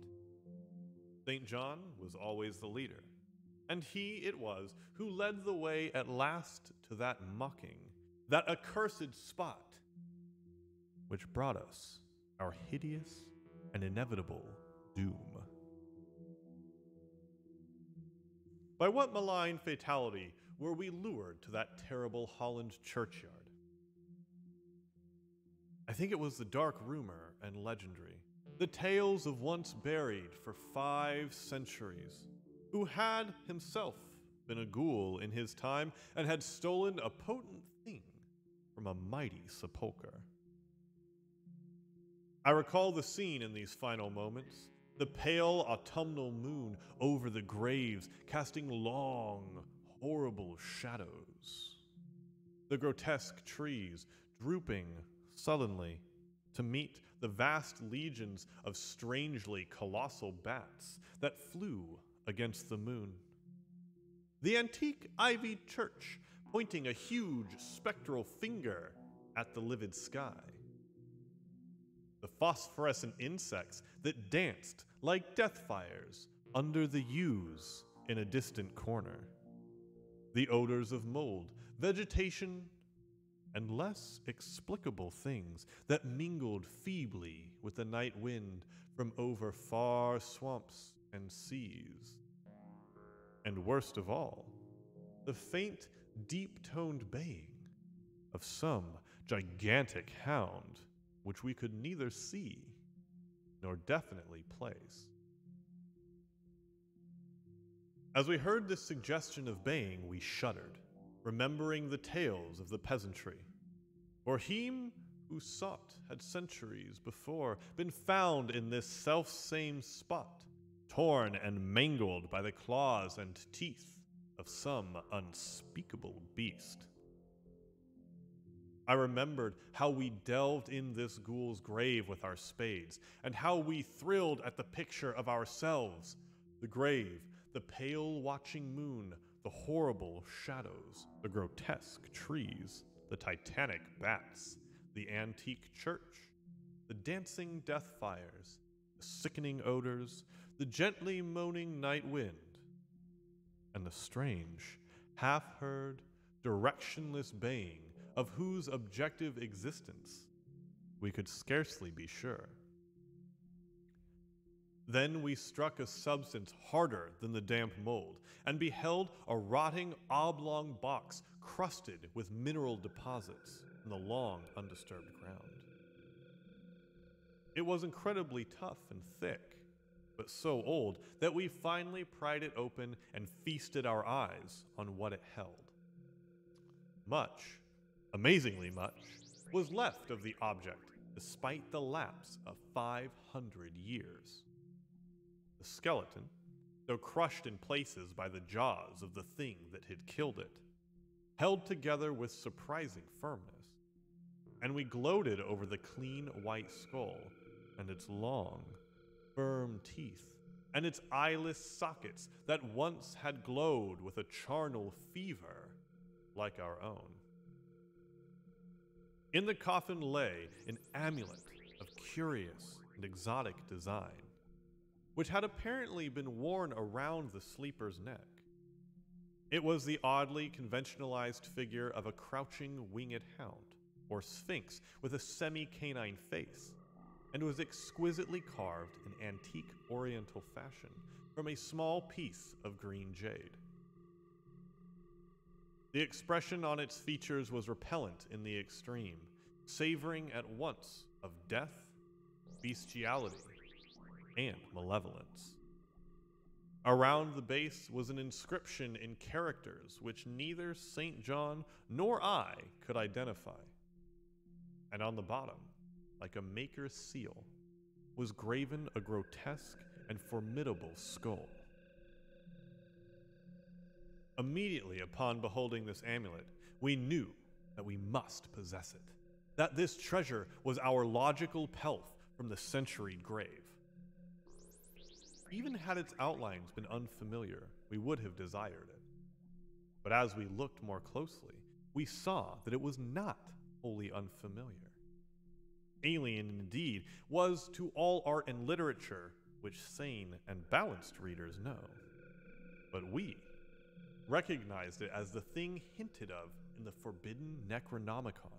St. John was always the leader, and he it was who led the way at last to that mocking, that accursed spot, which brought us our hideous and inevitable doom. By what malign fatality were we lured to that terrible Holland churchyard? I think it was the dark rumor and legendary, the tales of once buried for five centuries, who had himself been a ghoul in his time and had stolen a potent thing from a mighty sepulchre. I recall the scene in these final moments the pale autumnal moon over the graves, casting long, horrible shadows. The grotesque trees drooping sullenly to meet the vast legions of strangely colossal bats that flew against the moon. The antique ivy church pointing a huge spectral finger at the livid sky. The phosphorescent insects that danced like death fires under the yews in a distant corner. The odors of mold, vegetation, and less explicable things that mingled feebly with the night wind from over far swamps and seas. And worst of all, the faint, deep toned baying of some gigantic hound which we could neither see nor definitely place. As we heard this suggestion of baying, we shuddered, remembering the tales of the peasantry. For him who sought had centuries before been found in this self same spot, torn and mangled by the claws and teeth of some unspeakable beast. I remembered how we delved in this ghoul's grave with our spades, and how we thrilled at the picture of ourselves the grave, the pale watching moon, the horrible shadows, the grotesque trees, the titanic bats, the antique church, the dancing death fires, the sickening odors, the gently moaning night wind, and the strange, half heard, directionless baying of whose objective existence we could scarcely be sure. Then we struck a substance harder than the damp mold and beheld a rotting oblong box crusted with mineral deposits in the long, undisturbed ground. It was incredibly tough and thick, but so old that we finally pried it open and feasted our eyes on what it held. Much, amazingly much, was left of the object despite the lapse of 500 years. Skeleton, though crushed in places by the jaws of the thing that had killed it, held together with surprising firmness, and we gloated over the clean white skull and its long, firm teeth, and its eyeless sockets that once had glowed with a charnel fever like our own. In the coffin lay an amulet of curious and exotic design, which had apparently been worn around the sleeper's neck. It was the oddly conventionalized figure of a crouching winged hound, or sphinx, with a semi canine face, and was exquisitely carved in antique oriental fashion from a small piece of green jade. The expression on its features was repellent in the extreme, savoring at once of death, bestiality, and malevolence. Around the base was an inscription in characters which neither St. John nor I could identify. And on the bottom, like a maker's seal, was graven a grotesque and formidable skull. Immediately upon beholding this amulet, we knew that we must possess it, that this treasure was our logical pelf from the centuried grave. Even had its outlines been unfamiliar, we would have desired it. But as we looked more closely, we saw that it was not wholly unfamiliar. Alien indeed was to all art and literature which sane and balanced readers know. But we recognized it as the thing hinted of in the forbidden Necronomicon.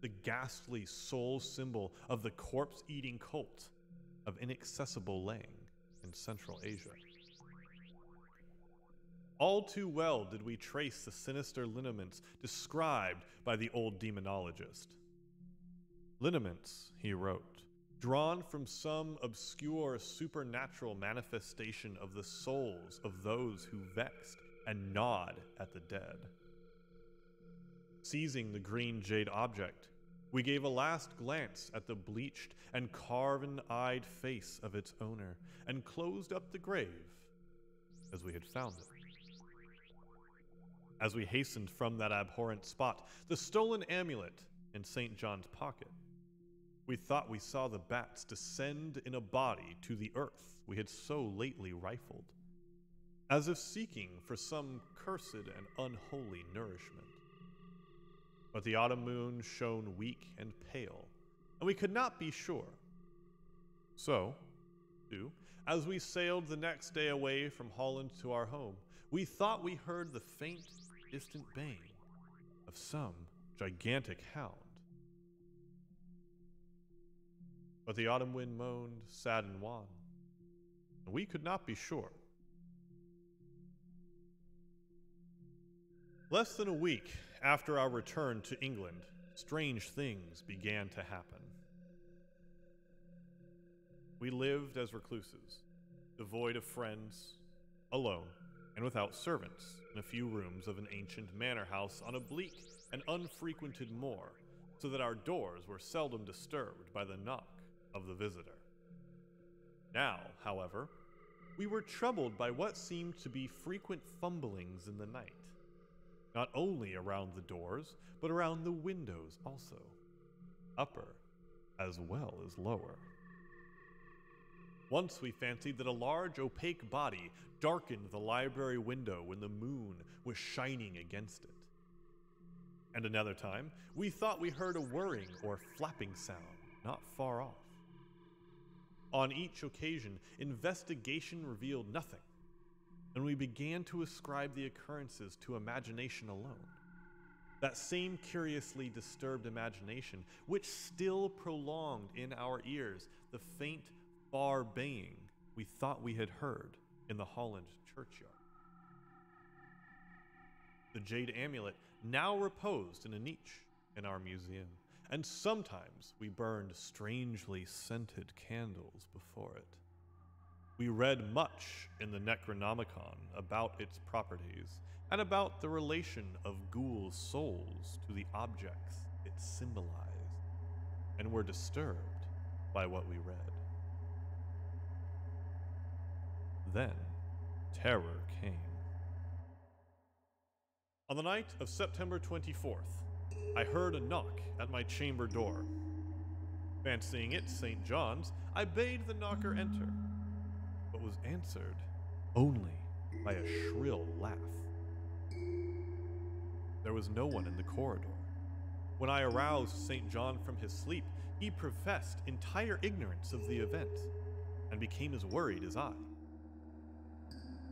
The ghastly soul symbol of the corpse eating cult of inaccessible Lang in Central Asia. All too well did we trace the sinister lineaments described by the old demonologist. Lineaments, he wrote, drawn from some obscure supernatural manifestation of the souls of those who vexed and gnawed at the dead. Seizing the green jade object, we gave a last glance at the bleached and carven eyed face of its owner and closed up the grave as we had found it. As we hastened from that abhorrent spot, the stolen amulet in St. John's pocket, we thought we saw the bats descend in a body to the earth we had so lately rifled, as if seeking for some cursed and unholy nourishment. But the autumn moon shone weak and pale, and we could not be sure. So, too, as we sailed the next day away from Holland to our home, we thought we heard the faint, distant baying of some gigantic hound. But the autumn wind moaned, sad and wan, and we could not be sure. Less than a week after our return to England, strange things began to happen. We lived as recluses, devoid of friends, alone, and without servants, in a few rooms of an ancient manor house on a bleak and unfrequented moor, so that our doors were seldom disturbed by the knock of the visitor. Now, however, we were troubled by what seemed to be frequent fumblings in the night, not only around the doors, but around the windows also, upper as well as lower. Once we fancied that a large opaque body darkened the library window when the moon was shining against it. And another time, we thought we heard a whirring or flapping sound not far off. On each occasion, investigation revealed nothing, and we began to ascribe the occurrences to imagination alone. That same curiously disturbed imagination, which still prolonged in our ears the faint, far baying we thought we had heard in the Holland churchyard. The jade amulet now reposed in a niche in our museum, and sometimes we burned strangely scented candles before it. We read much in the Necronomicon about its properties and about the relation of ghouls' souls to the objects it symbolized, and were disturbed by what we read. Then terror came. On the night of September 24th, I heard a knock at my chamber door. Fancying it St. John's, I bade the knocker enter, was answered only by a shrill laugh. There was no one in the corridor. When I aroused St. John from his sleep, he professed entire ignorance of the event and became as worried as I.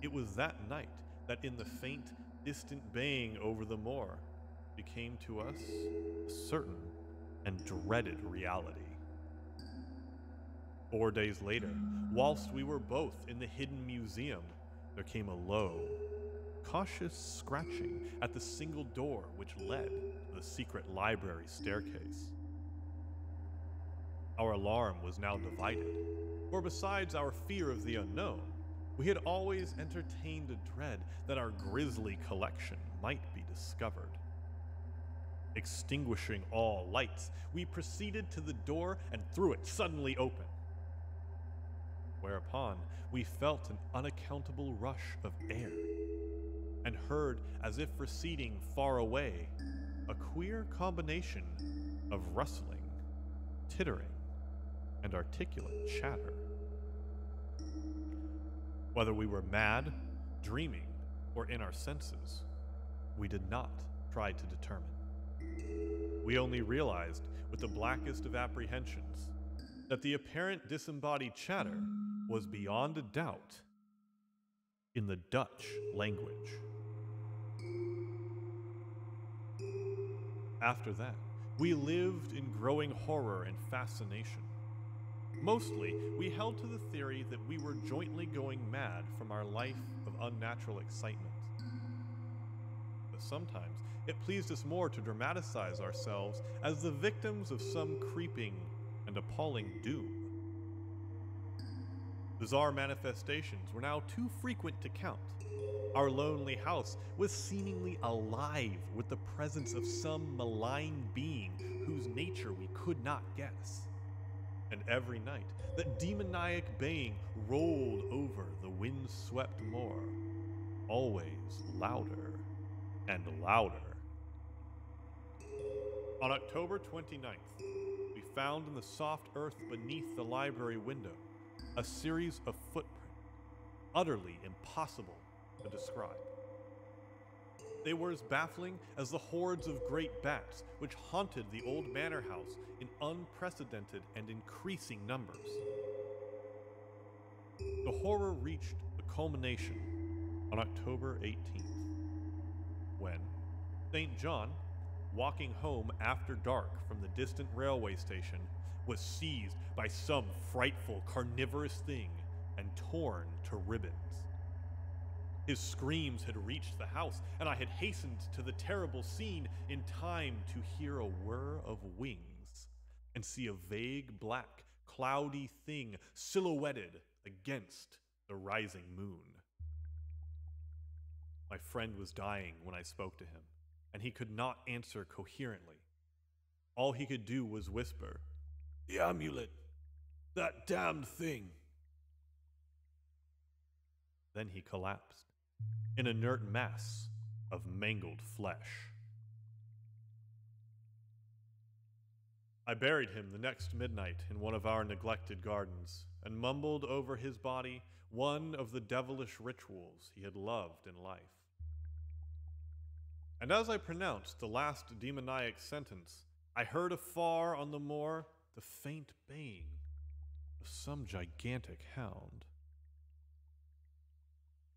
It was that night that, in the faint, distant baying over the moor, became to us a certain and dreaded reality. Four days later, whilst we were both in the hidden museum, there came a low, cautious scratching at the single door which led to the secret library staircase. Our alarm was now divided, for besides our fear of the unknown, we had always entertained a dread that our grisly collection might be discovered. Extinguishing all lights, we proceeded to the door and threw it suddenly open. Whereupon we felt an unaccountable rush of air and heard, as if receding far away, a queer combination of rustling, tittering, and articulate chatter. Whether we were mad, dreaming, or in our senses, we did not try to determine. We only realized, with the blackest of apprehensions, that the apparent disembodied chatter was beyond a doubt in the Dutch language. After that, we lived in growing horror and fascination. Mostly, we held to the theory that we were jointly going mad from our life of unnatural excitement. But sometimes it pleased us more to dramatize ourselves as the victims of some creeping and appalling doom. Bizarre manifestations were now too frequent to count. Our lonely house was seemingly alive with the presence of some malign being whose nature we could not guess. And every night, that demoniac baying rolled over the wind-swept moor, always louder and louder. On October 29th, we found in the soft earth beneath the library window a series of footprints, utterly impossible to describe. They were as baffling as the hordes of great bats which haunted the old manor house in unprecedented and increasing numbers. The horror reached a culmination on October 18th, when St. John, walking home after dark from the distant railway station, was seized by some frightful carnivorous thing and torn to ribbons. His screams had reached the house, and I had hastened to the terrible scene in time to hear a whir of wings and see a vague black, cloudy thing silhouetted against the rising moon. My friend was dying when I spoke to him, and he could not answer coherently. All he could do was whisper, The amulet! That damned thing! Then he collapsed, an inert mass of mangled flesh. I buried him the next midnight in one of our neglected gardens, and mumbled over his body one of the devilish rituals he had loved in life. And as I pronounced the last demoniac sentence, I heard afar on the moor the faint baying of some gigantic hound.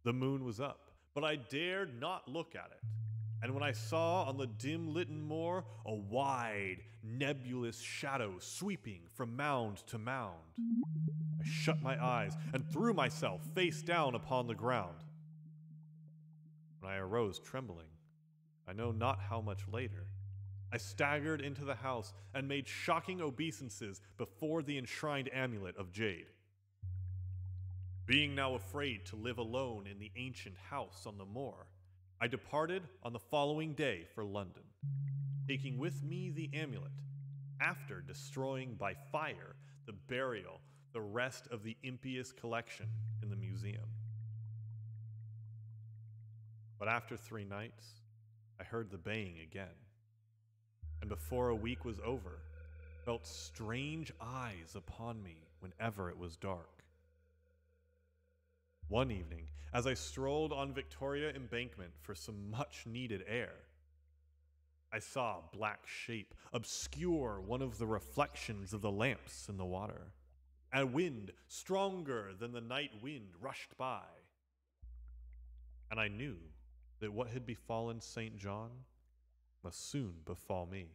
The moon was up, but I dared not look at it. And when I saw on the dim litten moor a wide, nebulous shadow sweeping from mound to mound, I shut my eyes and threw myself face down upon the ground. When I arose trembling, I know not how much later, I staggered into the house and made shocking obeisances before the enshrined amulet of jade. Being now afraid to live alone in the ancient house on the moor, I departed on the following day for London, taking with me the amulet, after destroying by fire the burial, the rest of the impious collection in the museum. But after three nights, I heard the baying again and before a week was over, felt strange eyes upon me whenever it was dark. One evening, as I strolled on Victoria Embankment for some much needed air, I saw a black shape obscure one of the reflections of the lamps in the water. A wind stronger than the night wind rushed by. And I knew that what had befallen St. John must soon befall me.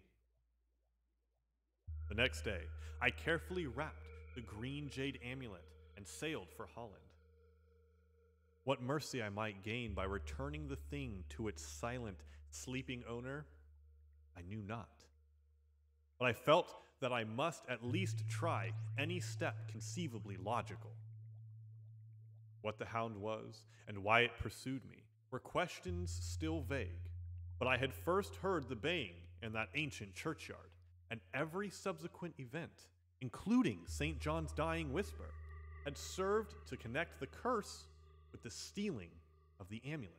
The next day, I carefully wrapped the green jade amulet and sailed for Holland. What mercy I might gain by returning the thing to its silent, sleeping owner, I knew not. But I felt that I must at least try any step conceivably logical. What the hound was and why it pursued me were questions still vague, but I had first heard the baying in that ancient churchyard, and every subsequent event, including St. John's dying whisper, had served to connect the curse with the stealing of the amulet.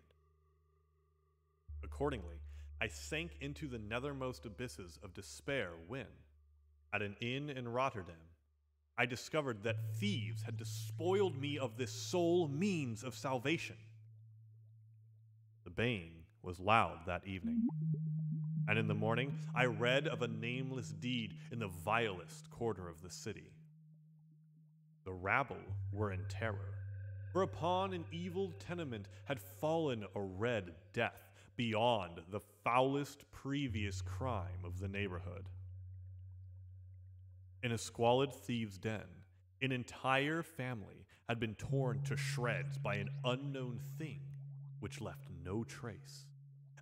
Accordingly, I sank into the nethermost abysses of despair when, at an inn in Rotterdam, I discovered that thieves had despoiled me of this sole means of salvation. Baying was loud that evening. And in the morning, I read of a nameless deed in the vilest quarter of the city. The rabble were in terror, for upon an evil tenement had fallen a red death beyond the foulest previous crime of the neighborhood. In a squalid thieves' den, an entire family had been torn to shreds by an unknown thing which left no trace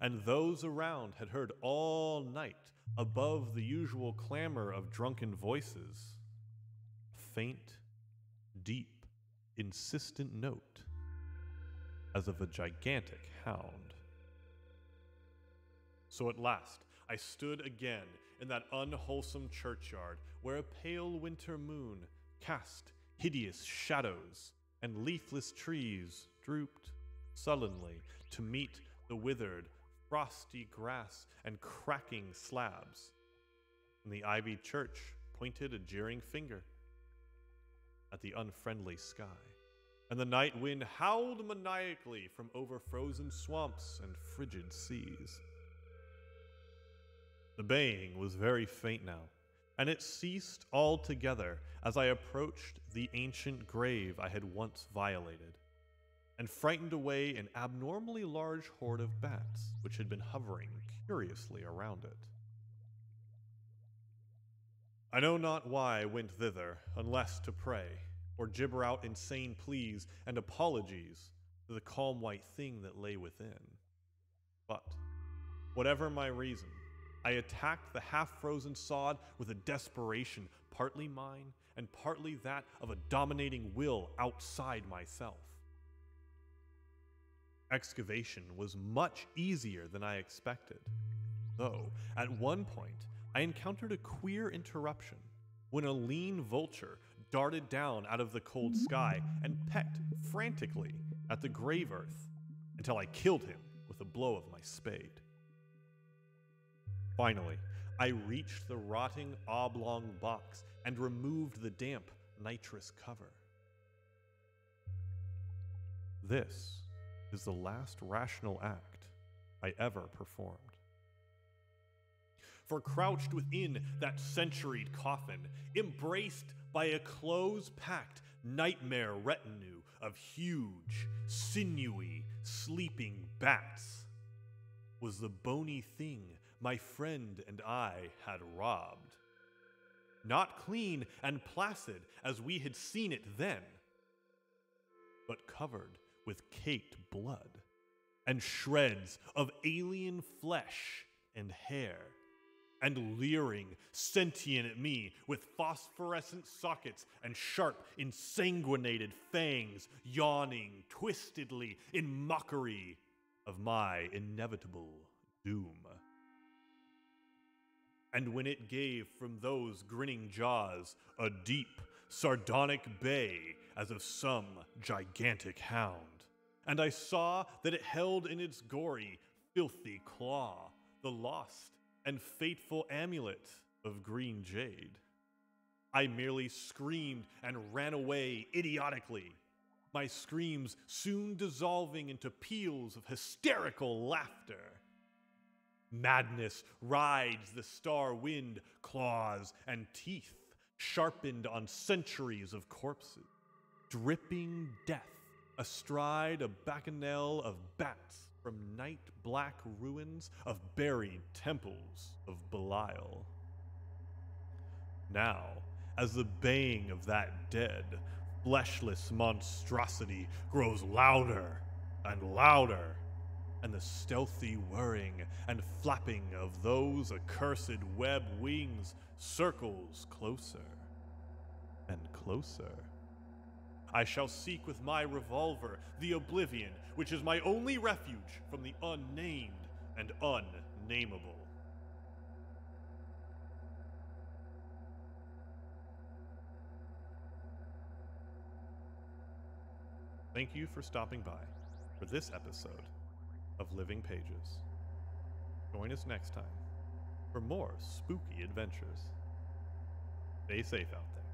and those around had heard all night, above the usual clamor of drunken voices, a faint, deep, insistent note, as of a gigantic hound. So at last, I stood again in that unwholesome churchyard where a pale winter moon cast hideous shadows and leafless trees drooped sullenly to meet the withered frosty grass, and cracking slabs. And the ivied church pointed a jeering finger at the unfriendly sky. And the night wind howled maniacally from over frozen swamps and frigid seas. The baying was very faint now, and it ceased altogether as I approached the ancient grave I had once violated and frightened away an abnormally large horde of bats which had been hovering curiously around it. I know not why I went thither, unless to pray, or gibber out insane pleas and apologies to the calm white thing that lay within. But, whatever my reason, I attacked the half frozen sod with a desperation partly mine and partly that of a dominating will outside myself. Excavation was much easier than I expected. Though, at one point, I encountered a queer interruption when a lean vulture darted down out of the cold sky and pecked frantically at the grave earth until I killed him with a blow of my spade. Finally, I reached the rotting oblong box and removed the damp nitrous cover. This is the last rational act I ever performed. For crouched within that centuried coffin, embraced by a close packed nightmare retinue of huge, sinewy, sleeping bats, was the bony thing my friend and I had robbed. Not clean and placid as we had seen it then, but covered with caked blood and shreds of alien flesh and hair, and leering sentient at me with phosphorescent sockets and sharp, ensanguinated fangs yawning twistedly in mockery of my inevitable doom. And when it gave from those grinning jaws a deep, sardonic bay as of some gigantic hound, and I saw that it held in its gory, filthy claw the lost and fateful amulet of green jade. I merely screamed and ran away idiotically, my screams soon dissolving into peals of hysterical laughter. Madness rides the star wind, claws and teeth, sharpened on centuries of corpses, dripping death astride a bacchanal of bats from night black ruins of buried temples of Belial. Now, as the baying of that dead, fleshless monstrosity grows louder and louder, and the stealthy whirring and flapping of those accursed web wings circles closer and closer. I shall seek with my revolver the oblivion which is my only refuge from the unnamed and unnameable. Thank you for stopping by for this episode of Living Pages. Join us next time for more spooky adventures. Stay safe out there.